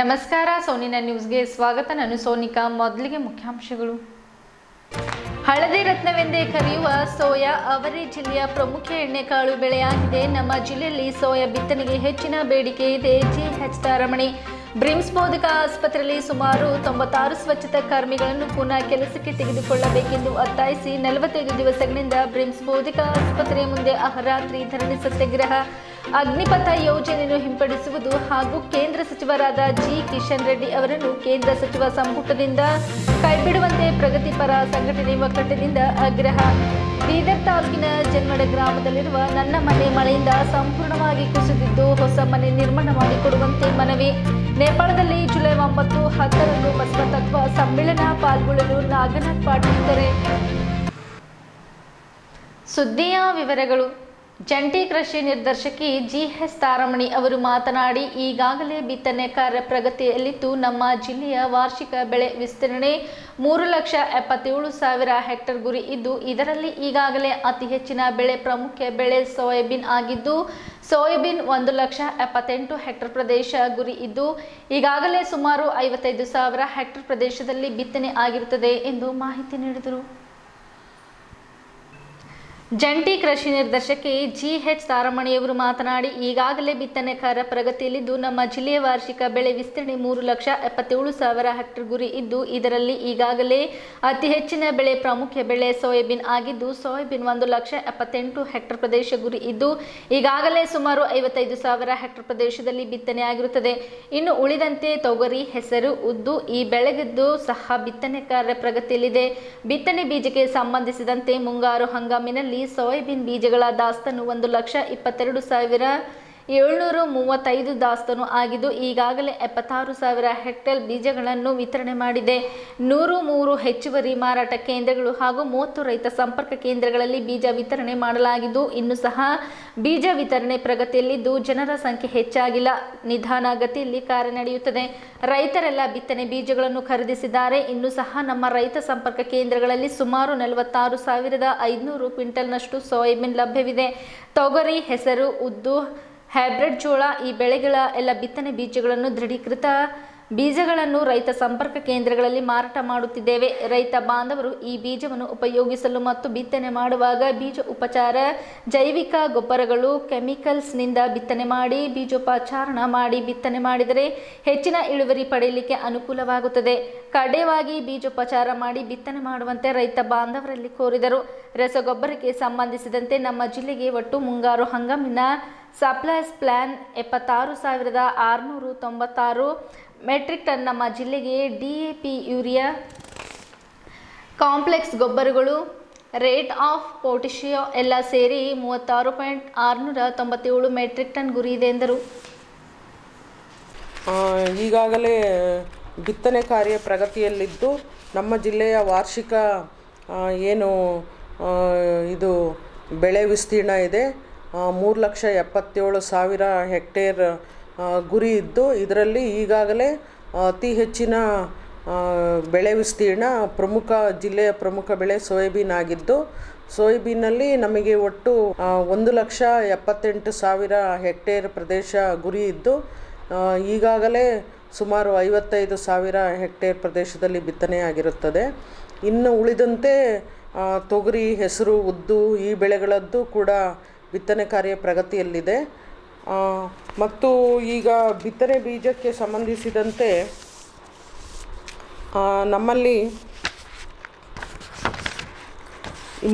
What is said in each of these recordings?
ನಮಸ್ಕಾರ, ಸೋನಿನ ನ್ಯೂಸ್ಗೆ ಸ್ವಾಗತ. ನಾನು ಸೋನಿಕಾ. ಮೊದಲಿಗೆ ಮುಖ್ಯಾಂಶಗಳು. ಹಳದಿ ರತ್ನವೆಂದೇ ಕರೆಯುವ ಸೋಯಾ ಅವರಿ ಜಿಲ್ಲೆಯ ಪ್ರಮುಖ ಎಣ್ಣೆಕಾಳು ಬೆಳೆಯಾಗಿದೆ. ನಮ್ಮ ಜಿಲ್ಲೆಯಲ್ಲಿ ಸೋಯಾ ಬಿತ್ತನೆಗೆ ಹೆಚ್ಚಿನ ಬೇಡಿಕೆ ಇದೆ. ಜಿಎಚ್ ತಾರಮಣಿ ಬ್ರಿಮ್ಸ್ ಬೋಧಕ ಆಸ್ಪತ್ರೆಯಲ್ಲಿ ಸುಮಾರು ತೊಂಬತ್ತಾರು ಸ್ವಚ್ಛತಾ ಕರ್ಮಿಗಳನ್ನು ಪುನಃ ಕೆಲಸಕ್ಕೆ ತೆಗೆದುಕೊಳ್ಳಬೇಕೆಂದು ಒತ್ತಾಯಿಸಿ ನಲವತ್ತೈದು ದಿವಸಗಳಿಂದ ಬ್ರಿಮ್ಸ್ ಬೋಧಕ ಆಸ್ಪತ್ರೆಯ ಮುಂದೆ ಅಹರಾತ್ರಿ ಧರಣಿ ಸತ್ಯಾಗ್ರಹ ಅಗ್ನಿಪಥ ಯೋಜನೆಯನ್ನು ಹಿಂಪಡಿಸುವುದು ಹಾಗೂ ಕೇಂದ್ರ ಸಚಿವರಾದ ಜಿ ಕಿಶನ್ ರೆಡ್ಡಿ ಅವರನ್ನು ಕೇಂದ್ರ ಸಚಿವ ಸಂಪುಟದಿಂದ ಕೈಬಿಡುವಂತೆ ಪ್ರಗತಿಪರ ಸಂಘಟನೆ ಒಕ್ಕೂಟದಿಂದ ಆಗ್ರಹ. ಬೀದರ್ ತಾಲೂಕಿನ ಜನ್ಮಡ ಗ್ರಾಮದಲ್ಲಿರುವ ನನ್ನ ಮನೆ ಮಳೆಯಿಂದ ಸಂಪೂರ್ಣವಾಗಿ ಕುಸಿದಿದ್ದು ಹೊಸ ಮನೆ ನಿರ್ಮಾಣ ಮಾಡಿಕೊಡುವಂತೆ ಮನವಿ. ನೇಪಾಳದಲ್ಲಿ ಜುಲೈ ಒಂಬತ್ತು ಹತ್ತರಂದು ಬಸವ ತತ್ವ ಸಮ್ಮೇಳನ ಪಾಲ್ಗೊಳ್ಳಲು ನಾಗನಾಥ್ ಪಾಟೀಲ್ ಕರೆ. ಸುದ್ದಿಯ ವಿವರಗಳು. ಜಂಟಿ ಕೃಷಿ ನಿರ್ದೇಶಕಿ ಜಿಎಸ್ ತಾರಮಣಿ ಅವರು ಮಾತನಾಡಿ, ಈಗಾಗಲೇ ಬಿತ್ತನೆ ಕಾರ್ಯ ಪ್ರಗತಿಯಲ್ಲಿದ್ದು, ನಮ್ಮ ಜಿಲ್ಲೆಯ ವಾರ್ಷಿಕ ಬೆಳೆ ವಿಸ್ತರಣೆ ಮೂರು ಲಕ್ಷ ಎಪ್ಪತ್ತೇಳು ಸಾವಿರ ಹೆಕ್ಟರ್ ಗುರಿ ಇದ್ದು, ಇದರಲ್ಲಿ ಈಗಾಗಲೇ ಅತಿ ಹೆಚ್ಚಿನ ಬೆಳೆ ಪ್ರಮುಖ ಬೆಳೆ ಸೋಯಾಬೀನ್ ಆಗಿದ್ದು, ಸೋಯಾಬೀನ್ ಒಂದು ಲಕ್ಷ ಎಪ್ಪತ್ತೆಂಟು ಹೆಕ್ಟರ್ ಪ್ರದೇಶ ಗುರಿ ಇದ್ದು, ಈಗಾಗಲೇ ಸುಮಾರು ಐವತ್ತೈದು ಸಾವಿರ ಹೆಕ್ಟರ್ ಪ್ರದೇಶದಲ್ಲಿ ಬಿತ್ತನೆ ಆಗಿರುತ್ತದೆ ಎಂದು ಮಾಹಿತಿ ನೀಡಿದರು. ಜಂಟಿ ಕೃಷಿ ನಿರ್ದೇಶಕಿ ಜಿ ಎಚ್ ತಾರಮಣಿಯವರು ಮಾತನಾಡಿ, ಈಗಾಗಲೇ ಬಿತ್ತನೆ ಕಾರ್ಯ ಪ್ರಗತಿಯಲ್ಲಿದ್ದು, ನಮ್ಮ ಜಿಲ್ಲೆಯ ವಾರ್ಷಿಕ ಬೆಳೆ ವಿಸ್ತರಣೆ ಮೂರು ಲಕ್ಷ ಎಪ್ಪತ್ತೇಳು ಸಾವಿರ ಹೆಕ್ಟರ್ ಗುರಿ ಇದ್ದು, ಇದರಲ್ಲಿ ಈಗಾಗಲೇ ಅತಿ ಹೆಚ್ಚಿನ ಬೆಳೆ ಪ್ರಾಮುಖ್ಯ ಬೆಳೆ ಸೋಯಾಬೀನ್ ಆಗಿದ್ದು, ಸೋಯಾಬೀನ್ ಒಂದು ಲಕ್ಷ ಎಪ್ಪತ್ತೆಂಟು ಹೆಕ್ಟರ್ ಪ್ರದೇಶ ಗುರಿ ಇದ್ದು, ಈಗಾಗಲೇ ಸುಮಾರು ಐವತ್ತೈದು ಸಾವಿರ ಹೆಕ್ಟರ್ ಪ್ರದೇಶದಲ್ಲಿ ಬಿತ್ತನೆ ಆಗಿರುತ್ತದೆ. ಇನ್ನು ಉಳಿದಂತೆ ತೊಗರಿ, ಹೆಸರು, ಉದ್ದು ಈ ಬೆಳೆಗಿದ್ದು ಸಹ ಬಿತ್ತನೆ ಕಾರ್ಯ ಪ್ರಗತಿಯಲ್ಲಿದೆ. ಬಿತ್ತನೆ ಬೀಜಕ್ಕೆ ಸಂಬಂಧಿಸಿದಂತೆ ಮುಂಗಾರು ಹಂಗಾಮಿನಲ್ಲಿ ಸೋಯಾಬೀನ್ ಬೀಜಗಳ ದಾಸ್ತಾನು ಒಂದು ಲಕ್ಷ ಇಪ್ಪತ್ತೆರಡು ಸಾವಿರ ಏಳ್ನೂರು ಮೂವತ್ತೈದು ದಾಸ್ತನು ಆಗಿದ್ದು ಈಗಾಗಲೇ ಎಪ್ಪತ್ತಾರು ಸಾವಿರ ಹೆಕ್ಟೇರ್ ಬೀಜಗಳನ್ನು ವಿತರಣೆ ಮಾಡಿದೆ. ನೂರು ಮೂರು ಹೆಚ್ಚುವರಿ ಮಾರಾಟ ಕೇಂದ್ರಗಳು ಹಾಗೂ ಮೂವತ್ತು ರೈತ ಸಂಪರ್ಕ ಕೇಂದ್ರಗಳಲ್ಲಿ ಬೀಜ ವಿತರಣೆ ಮಾಡಲಾಗಿದ್ದು, ಇನ್ನು ಸಹ ಬೀಜ ವಿತರಣೆ ಪ್ರಗತಿಯಲ್ಲಿದ್ದು ಜನರ ಸಂಖ್ಯೆ ಹೆಚ್ಚಾಗಿಲ್ಲ. ನಿಧಾನ ಗತಿಯಲ್ಲಿ ಕಾರ್ಯ ನಡೆಯುತ್ತದೆ. ರೈತರೆಲ್ಲ ಬಿತ್ತನೆ ಬೀಜಗಳನ್ನು ಖರೀದಿಸಿದ್ದಾರೆ. ಇನ್ನು ಸಹ ನಮ್ಮ ರೈತ ಸಂಪರ್ಕ ಕೇಂದ್ರಗಳಲ್ಲಿ ಸುಮಾರು ನಲವತ್ತಾರು ಸಾವಿರದ ಐದುನೂರು ಕ್ವಿಂಟಲ್ನಷ್ಟು ಸೋಯಾಬೀನ್ ಲಭ್ಯವಿದೆ. ತೊಗರಿ, ಹೆಸರು, ಉದ್ದು ಹೈಬ್ರಿಡ್ ಜೋಳ ಈ ಬೆಳೆಗಳ ಎಲ್ಲ ಬಿತ್ತನೆ ಬೀಜಗಳನ್ನು ದೃಢೀಕೃತ ಬೀಜಗಳನ್ನು ರೈತ ಸಂಪರ್ಕ ಕೇಂದ್ರಗಳಲ್ಲಿ ಮಾರಾಟ ಮಾಡುತ್ತಿದ್ದೇವೆ. ರೈತ ಬಾಂಧವರು ಈ ಬೀಜವನ್ನು ಉಪಯೋಗಿಸಲು ಮತ್ತು ಬಿತ್ತನೆ ಮಾಡುವಾಗ ಬೀಜ ಉಪಚಾರ, ಜೈವಿಕ ಗೊಬ್ಬರಗಳು ಕೆಮಿಕಲ್ಸ್ನಿಂದ ಬಿತ್ತನೆ ಮಾಡಿ, ಬೀಜೋಪಚಾರಣ ಮಾಡಿ ಬಿತ್ತನೆ ಮಾಡಿದರೆ ಹೆಚ್ಚಿನ ಇಳುವರಿ ಪಡೆಯಲಿಕ್ಕೆ ಅನುಕೂಲವಾಗುತ್ತದೆ. ಕಡ್ಡಾಯವಾಗಿ ಬೀಜೋಪಚಾರ ಮಾಡಿ ಬಿತ್ತನೆ ಮಾಡುವಂತೆ ರೈತ ಬಾಂಧವರಲ್ಲಿ ಕೋರಿದರು. ರಸಗೊಬ್ಬರಕ್ಕೆ ಸಂಬಂಧಿಸಿದಂತೆ ನಮ್ಮ ಜಿಲ್ಲೆಗೆ ಒಟ್ಟು ಮುಂಗಾರು ಹಂಗಾಮಿನ ಸಪ್ಲೈಸ್ ಪ್ಲಾನ್ ಎಪ್ಪತ್ತಾರು ಸಾವಿರದ ಆರುನೂರು ತೊಂಬತ್ತಾರು ಮೆಟ್ರಿಕ್ ಟನ್ ನಮ್ಮ ಜಿಲ್ಲೆಗೆ ಡಿ ಪಿ ಯೂರಿಯಾ, ಕಾಂಪ್ಲೆಕ್ಸ್ ಗೊಬ್ಬರಗಳು, ರೇಟ್ ಆಫ್ ಪೊಟಿಷಿಯೋ ಎಲ್ಲ ಸೇರಿ ಮೂವತ್ತಾರು ಪಾಯಿಂಟ್ ಆರುನೂರ ತೊಂಬತ್ತೇಳು ಮೆಟ್ರಿಕ್ ಟನ್ ಗುರಿ ಇದೆ ಎಂದರು. ಈಗಾಗಲೇ ಬಿತ್ತನೆ ಕಾರ್ಯ ಪ್ರಗತಿಯಲ್ಲಿದ್ದು ನಮ್ಮ ಜಿಲ್ಲೆಯ ವಾರ್ಷಿಕ ಏನು ಇದು ಬೆಳೆ ವಿಸ್ತೀರ್ಣ ಇದೆ. ಮೂರು ಲಕ್ಷ ಎಪ್ಪತ್ತೇಳು ಸಾವಿರ ಹೆಕ್ಟೇರ್ ಗುರಿ ಇದ್ದು ಇದರಲ್ಲಿ ಈಗಾಗಲೇ ಅತಿ ಹೆಚ್ಚಿನ ಬೆಳೆ ವಿಸ್ತೀರ್ಣ ಪ್ರಮುಖ, ಜಿಲ್ಲೆಯ ಪ್ರಮುಖ ಬೆಳೆ ಸೋಯಾಬೀನ್ ಆಗಿದ್ದು ಸೋಯಾಬೀನಲ್ಲಿ ನಮಗೆ ಒಟ್ಟು ಒಂದು ಲಕ್ಷ ಎಪ್ಪತ್ತೆಂಟು ಸಾವಿರ ಹೆಕ್ಟೇರ್ ಪ್ರದೇಶ ಗುರಿ ಇದ್ದು ಈಗಾಗಲೇ ಸುಮಾರು ಐವತ್ತೈದು ಸಾವಿರ ಹೆಕ್ಟೇರ್ ಪ್ರದೇಶದಲ್ಲಿ ಬಿತ್ತನೆ ಆಗಿರುತ್ತದೆ. ಇನ್ನು ಉಳಿದಂತೆ ತೊಗರಿ, ಹೆಸರು, ಉದ್ದು ಈ ಬೆಳೆಗಳದ್ದು ಕೂಡ ಬಿತ್ತನೆ ಕಾರ್ಯ ಪ್ರಗತಿಯಲ್ಲಿದೆ. ಮತ್ತು ಈಗ ಬಿತ್ತನೆ ಬೀಜಕ್ಕೆ ಸಂಬಂಧಿಸಿದಂತೆ ನಮ್ಮಲ್ಲಿ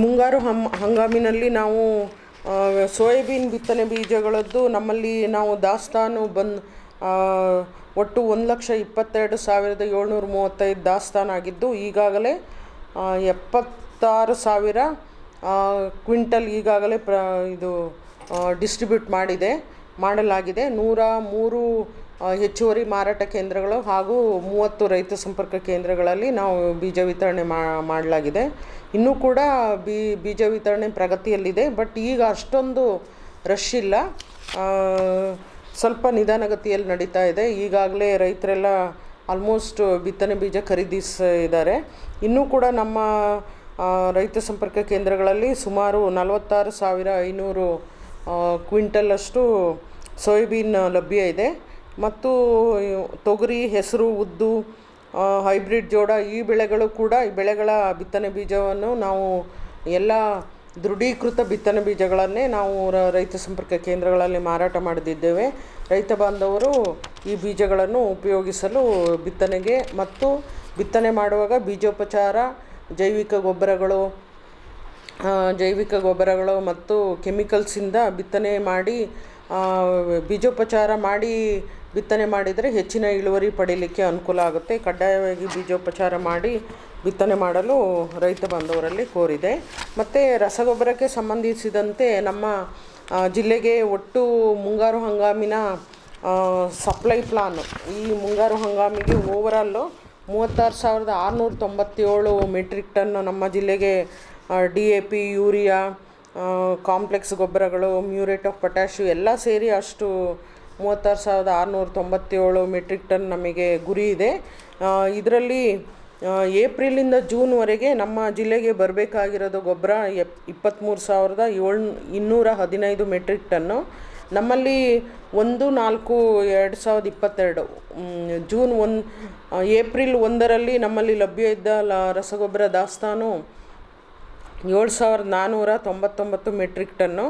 ಮುಂಗಾರು ಹಮ್ ಹಂಗಾಮಿನಲ್ಲಿ ನಾವು ಸೋಯಾಬೀನ್ ಬಿತ್ತನೆ ಬೀಜಗಳದ್ದು ನಮ್ಮಲ್ಲಿ ನಾವು ದಾಸ್ತಾನು ಬಂದು ಒಟ್ಟು ಒಂದು ಲಕ್ಷ ಇಪ್ಪತ್ತೆರಡು ಸಾವಿರದ ಏಳ್ನೂರ ಮೂವತ್ತೈದು ದಾಸ್ತಾನಾಗಿದ್ದು ಈಗಾಗಲೇ ಎಪ್ಪತ್ತಾರು ಸಾವಿರ ಕ್ವಿಂಟಲ್ ಈಗಾಗಲೇ ಪ್ರ, ಇದು ಡಿಸ್ಟ್ರಿಬ್ಯೂಟ್ ಮಾಡಿದೆ. ಮಾಡಲಾಗಿದೆ. ನೂರ ಮೂರು ಹೆಚ್ಚುವರಿ ಮಾರಾಟ ಕೇಂದ್ರಗಳು ಹಾಗೂ ಮೂವತ್ತು ರೈತ ಸಂಪರ್ಕ ಕೇಂದ್ರಗಳಲ್ಲಿ ನಾವು ಬೀಜ ವಿತರಣೆ ಮಾಡಲಾಗಿದೆ. ಇನ್ನೂ ಕೂಡ ಬೀಜ ವಿತರಣೆ ಪ್ರಗತಿಯಲ್ಲಿದೆ, ಬಟ್ ಈಗ ಅಷ್ಟೊಂದು ರಶ್ ಇಲ್ಲ. ಸ್ವಲ್ಪ ನಿಧಾನಗತಿಯಲ್ಲಿ ನಡೀತಾ ಇದೆ. ಈಗಾಗಲೇ ರೈತರೆಲ್ಲ ಆಲ್ಮೋಸ್ಟ್ ಬಿತ್ತನೆ ಬೀಜ ಖರೀದಿಸಿದ್ದಾರೆ. ಇನ್ನೂ ಕೂಡ ನಮ್ಮ ರೈತ ಸಂಪರ್ಕ ಕೇಂದ್ರಗಳಲ್ಲಿ ಸುಮಾರು ನಲವತ್ತಾರು ಸಾವಿರ ಐನೂರು ಕ್ವಿಂಟಲಷ್ಟು ಸೋಯಾಬೀನ್ ಲಭ್ಯ ಇದೆ. ಮತ್ತು ತೊಗರಿ, ಹೆಸರು, ಉದ್ದು ಹೈಬ್ರಿಡ್ ಜೋಡ ಈ ಬೆಳೆಗಳು ಕೂಡ ಈ ಬೆಳೆಗಳ ಬಿತ್ತನೆ ಬೀಜವನ್ನು ನಾವು ಎಲ್ಲ ದೃಢೀಕೃತ ಬಿತ್ತನೆ ಬೀಜಗಳನ್ನೇ ನಾವು ರೈತ ಸಂಪರ್ಕ ಕೇಂದ್ರಗಳಲ್ಲಿ ಮಾರಾಟ ಮಾಡದಿದ್ದೇವೆ. ರೈತ ಬಾಂಧವರು ಈ ಬೀಜಗಳನ್ನು ಉಪಯೋಗಿಸಲು ಬಿತ್ತನೆಗೆ ಮತ್ತು ಬಿತ್ತನೆ ಮಾಡುವಾಗ ಬೀಜೋಪಚಾರ, ಜೈವಿಕ ಗೊಬ್ಬರಗಳು ಜೈವಿಕ ಗೊಬ್ಬರಗಳು ಮತ್ತು ಕೆಮಿಕಲ್ಸಿಂದ ಬಿತ್ತನೆ ಮಾಡಿ ಬೀಜೋಪಚಾರ ಮಾಡಿ ಬಿತ್ತನೆ ಮಾಡಿದರೆ ಹೆಚ್ಚಿನ ಇಳುವರಿ ಪಡೀಲಿಕ್ಕೆ ಅನುಕೂಲ ಆಗುತ್ತೆ. ಕಡ್ಡಾಯವಾಗಿ ಬೀಜೋಪಚಾರ ಮಾಡಿ ಬಿತ್ತನೆ ಮಾಡಲು ರೈತ ಬಾಂಧವರಲ್ಲಿ ಕೋರಿದೆ. ಮತ್ತು ರಸಗೊಬ್ಬರಕ್ಕೆ ಸಂಬಂಧಿಸಿದಂತೆ ನಮ್ಮ ಜಿಲ್ಲೆಗೆ ಒಟ್ಟು ಮುಂಗಾರು ಹಂಗಾಮಿನ ಸಪ್ಲೈ ಪ್ಲಾನ್. ಈ ಮುಂಗಾರು ಹಂಗಾಮಿಗೆ ಓವರಾಲು ಮೂವತ್ತಾರು ಸಾವಿರದ ಆರುನೂರ ತೊಂಬತ್ತೇಳು ಮೆಟ್ರಿಕ್ ಟನ್ ನಮ್ಮ ಜಿಲ್ಲೆಗೆ D, A, P, urea complex ಗೊಬ್ಬರಗಳು, ಮ್ಯೂರೇಟ್ ಆಫ್ ಪೊಟ್ಯಾಶು ಎಲ್ಲ ಸೇರಿ ಅಷ್ಟು ಮೂವತ್ತಾರು ಸಾವಿರದ ಆರುನೂರ ತೊಂಬತ್ತೇಳು ಮೆಟ್ರಿಕ್ ಟನ್ ನಮಗೆ ಗುರಿ ಇದೆ. ಇದರಲ್ಲಿ ಏಪ್ರಿಲಿಂದ ಜೂನ್ವರೆಗೆ ನಮ್ಮ ಜಿಲ್ಲೆಗೆ ಬರಬೇಕಾಗಿರೋದು ಗೊಬ್ಬರ ಎಪ್ ಇಪ್ಪತ್ತ್ಮೂರು ಸಾವಿರದ ಏಳು, ಇನ್ನೂರ ಹದಿನೈದು ಮೆಟ್ರಿಕ್ ಟನ್ನು. ನಮ್ಮಲ್ಲಿ ಒಂದು ನಾಲ್ಕು ಎರಡು ಸಾವಿರದ ಇಪ್ಪತ್ತೆರಡು ಜೂನ್ ಒಂದು ಏಪ್ರಿಲ್ ಒಂದರಲ್ಲಿ ನಮ್ಮಲ್ಲಿ ಲಭ್ಯ ಇದ್ದ ಲ, ರಸಗೊಬ್ಬರ ದಾಸ್ತಾನು ಏಳು ಸಾವಿರದ ನಾನ್ನೂರ ತೊಂಬತ್ತೊಂಬತ್ತು ಮೆಟ್ರಿಕ್ ಟನ್ನು.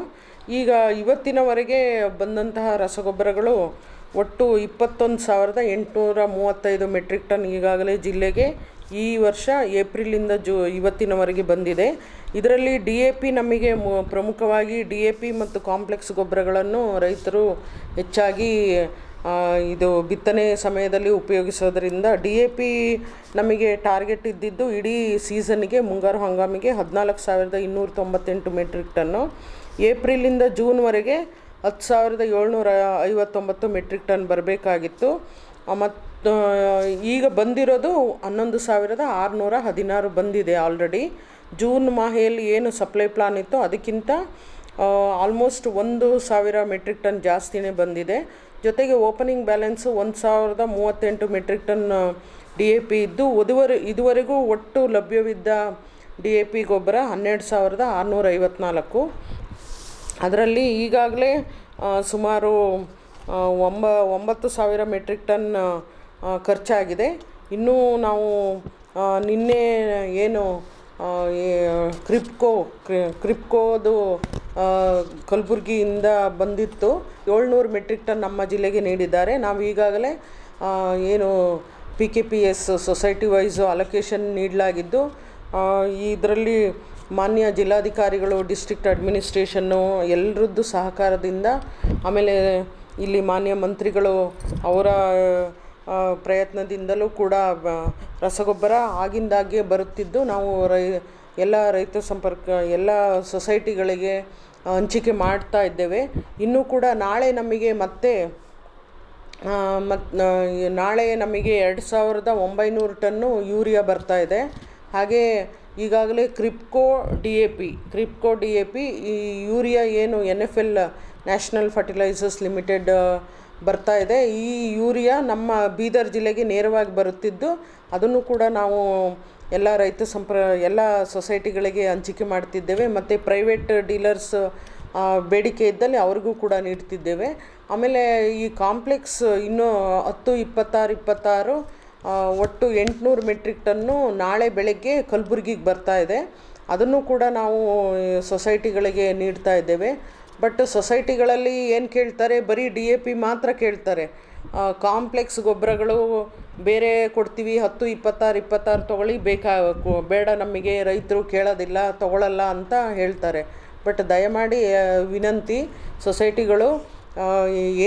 ಈಗ ಇವತ್ತಿನವರೆಗೆ ಬಂದಂತಹ ರಸಗೊಬ್ಬರಗಳು ಒಟ್ಟು ಇಪ್ಪತ್ತೊಂದು ಸಾವಿರದ ಎಂಟುನೂರ ಮೂವತ್ತೈದು ಮೆಟ್ರಿಕ್ ಟನ್ ಈಗಾಗಲೇ ಜಿಲ್ಲೆಗೆ ಈ ವರ್ಷ ಏಪ್ರಿಲಿಂದ ಜೂ, ಇವತ್ತಿನವರೆಗೆ ಬಂದಿದೆ. ಇದರಲ್ಲಿ ಡಿ ಎ ಪಿ ನಮಗೆ ಪ್ರಮುಖವಾಗಿ ಡಿ ಎ ಪಿ ಮತ್ತು ಕಾಂಪ್ಲೆಕ್ಸ್ ಗೊಬ್ಬರಗಳನ್ನು ರೈತರು ಹೆಚ್ಚಾಗಿ ಇದು ಬಿತ್ತನೆ ಸಮಯದಲ್ಲಿ ಉಪಯೋಗಿಸೋದ್ರಿಂದ ಡಿ ಎ ಪಿ ನಮಗೆ ಟಾರ್ಗೆಟ್ ಇದ್ದಿದ್ದು ಇಡೀ ಸೀಸನ್ಗೆ ಮುಂಗಾರು ಹಂಗಾಮಿಗೆ ಹದಿನಾಲ್ಕು ಸಾವಿರದ ಇನ್ನೂರ ತೊಂಬತ್ತೆಂಟು ಮೆಟ್ರಿಕ್ ಟನ್ನು. ಏಪ್ರಿಲಿಂದ ಜೂನ್ವರೆಗೆ ಹತ್ತು ಸಾವಿರದ ಏಳ್ನೂರ ಐವತ್ತೊಂಬತ್ತು ಮೆಟ್ರಿಕ್ ಟನ್ ಬರಬೇಕಾಗಿತ್ತು. ಮತ್ತು ಈಗ ಬಂದಿರೋದು ಹನ್ನೊಂದು ಸಾವಿರದ ಆರುನೂರ ಹದಿನಾರು ಬಂದಿದೆ ಆಲ್ರೆಡಿ. ಜೂನ್ ಮಾಹೆಯಲ್ಲಿ ಏನು ಸಪ್ಲೈ ಪ್ಲಾನ್ ಇತ್ತು ಅದಕ್ಕಿಂತ ಆಲ್ಮೋಸ್ಟ್ ಒಂದು ಸಾವಿರ ಮೆಟ್ರಿಕ್ ಟನ್ ಜಾಸ್ತಿನೇ ಬಂದಿದೆ. ಜೊತೆಗೆ ಓಪನಿಂಗ್ ಬ್ಯಾಲೆನ್ಸು ಒಂದು ಸಾವಿರದ ಮೂವತ್ತೆಂಟು metric ton D A P ಇದ್ದು ಇದುವರೆ ಇದುವರೆಗೂ ಒಟ್ಟು ಲಭ್ಯವಿದ್ದ ಡಿ ಎ ಪಿ ಗೊಬ್ಬರ ಹನ್ನೆರಡು ಸಾವಿರದ ಆರುನೂರ ಐವತ್ನಾಲ್ಕು ಅದರಲ್ಲಿ ಈಗಾಗಲೇ ಸುಮಾರು ಒಂಬ, ಒಂಬತ್ತು ಸಾವಿರ ಮೆಟ್ರಿಕ್ ಟನ್ ಖರ್ಚಾಗಿದೆ. ಇನ್ನೂ ನಾವು ನಿನ್ನೆ ಏನು ಕ್ರಿಪ್ಕೋ, ಕ್ರಿ- ಕ್ರಿಪ್ಕೋದು ಕಲಬುರ್ಗಿಯಿಂದ ಬಂದಿತ್ತು. ಏಳ್ನೂರು ಮೆಟ್ರಿಕ್ ಟನ್ ನಮ್ಮ ಜಿಲ್ಲೆಗೆ ನೀಡಿದ್ದಾರೆ. ನಾವು ಈಗಾಗಲೇ ಏನು P K P S society wise allocation ನೀಡಲಾಗಿದ್ದು ಇದರಲ್ಲಿ ಮಾನ್ಯ ಜಿಲ್ಲಾಧಿಕಾರಿಗಳು ಡಿಸ್ಟ್ರಿಕ್ಟ್ ಅಡ್ಮಿನಿಸ್ಟ್ರೇಷನ್ನು ಎಲ್ಲರದ್ದು ಸಹಕಾರದಿಂದ, ಆಮೇಲೆ ಇಲ್ಲಿ ಮಾನ್ಯ ಮಂತ್ರಿಗಳು ಅವರ ಪ್ರಯತ್ನದಿಂದಲೂ ಕೂಡ ರಸಗೊಬ್ಬರ ಆಗಿಂದಾಗ್ಗೆ ಬರುತ್ತಿದ್ದು. ನಾವು ರೈ, ಎಲ್ಲ ರೈತ ಸಂಪರ್ಕ, ಎಲ್ಲ ಸೊಸೈಟಿಗಳಿಗೆ ಹಂಚಿಕೆ ಮಾಡ್ತಾ ಇದ್ದೇವೆ. ಇನ್ನೂ ಕೂಡ ನಾಳೆ ನಮಗೆ ಮತ್ತೆ ಮತ್ತು ನಾಳೆ ನಮಗೆ ಎರಡು ಸಾವಿರದ ಒಂಬೈನೂರು ಟನ್ನು ಯೂರಿಯಾ ಬರ್ತಾ ಇದೆ. ಹಾಗೆ ಈಗಾಗಲೇ KRIBHCO D A P, KRIBHCO D A P ಈ ಯೂರಿಯಾ ಏನು N F L National Fertilizers Limited ಬರ್ತಾ ಇದೆ. ಈ ಯೂರಿಯಾ ನಮ್ಮ ಬೀದರ್ ಜಿಲ್ಲೆಗೆ ನೇರವಾಗಿ ಬರುತ್ತಿದ್ದು, ಅದನ್ನು ಕೂಡ ನಾವು ಎಲ್ಲ ರೈತ ಸಂಪ್ರ, ಎಲ್ಲ ಸೊಸೈಟಿಗಳಿಗೆ ಹಂಚಿಕೆ ಮಾಡ್ತಿದ್ದೇವೆ. ಮತ್ತು ಪ್ರೈವೇಟ್ ಡೀಲರ್ಸ್ ಬೇಡಿಕೆ ಇದ್ದಲ್ಲಿ ಅವ್ರಿಗೂ ಕೂಡ ನೀಡ್ತಿದ್ದೇವೆ. ಆಮೇಲೆ ಈ ಕಾಂಪ್ಲೆಕ್ಸ್ ಇನ್ನೂ ಹತ್ತು, ಇಪ್ಪತ್ತಾರು ಇಪ್ಪತ್ತಾರು ಒಟ್ಟು ಎಂಟುನೂರು ಮೆಟ್ರಿಕ್ ಟನ್ನು ನಾಳೆ ಬೆಳಗ್ಗೆ ಕಲಬುರ್ಗಿಗೆ ಬರ್ತಾ ಇದೆ. ಅದನ್ನು ಕೂಡ ನಾವು ಸೊಸೈಟಿಗಳಿಗೆ ನೀಡ್ತಾ ಇದ್ದೇವೆ. ಬಟ್ ಸೊಸೈಟಿಗಳಲ್ಲಿ ಏನು ಕೇಳ್ತಾರೆ? ಬರೀ ಡಿ ಎ ಪಿ ಮಾತ್ರ ಕೇಳ್ತಾರೆ. ಕಾಂಪ್ಲೆಕ್ಸ್ ಗೊಬ್ಬರಗಳು ಬೇರೆ ಕೊಡ್ತೀವಿ, ಹತ್ತು, ಇಪ್ಪತ್ತಾರು ಇಪ್ಪತ್ತಾರು ತೊಗೊಳ್ಳಿ, ಬೇಕಾ ಬೇಡ ನಮಗೆ, ರೈತರು ಕೇಳೋದಿಲ್ಲ, ತೊಗೊಳಲ್ಲ ಅಂತ ಹೇಳ್ತಾರೆ. ಬಟ್ ದಯಮಾಡಿ ವಿನಂತಿ, ಸೊಸೈಟಿಗಳು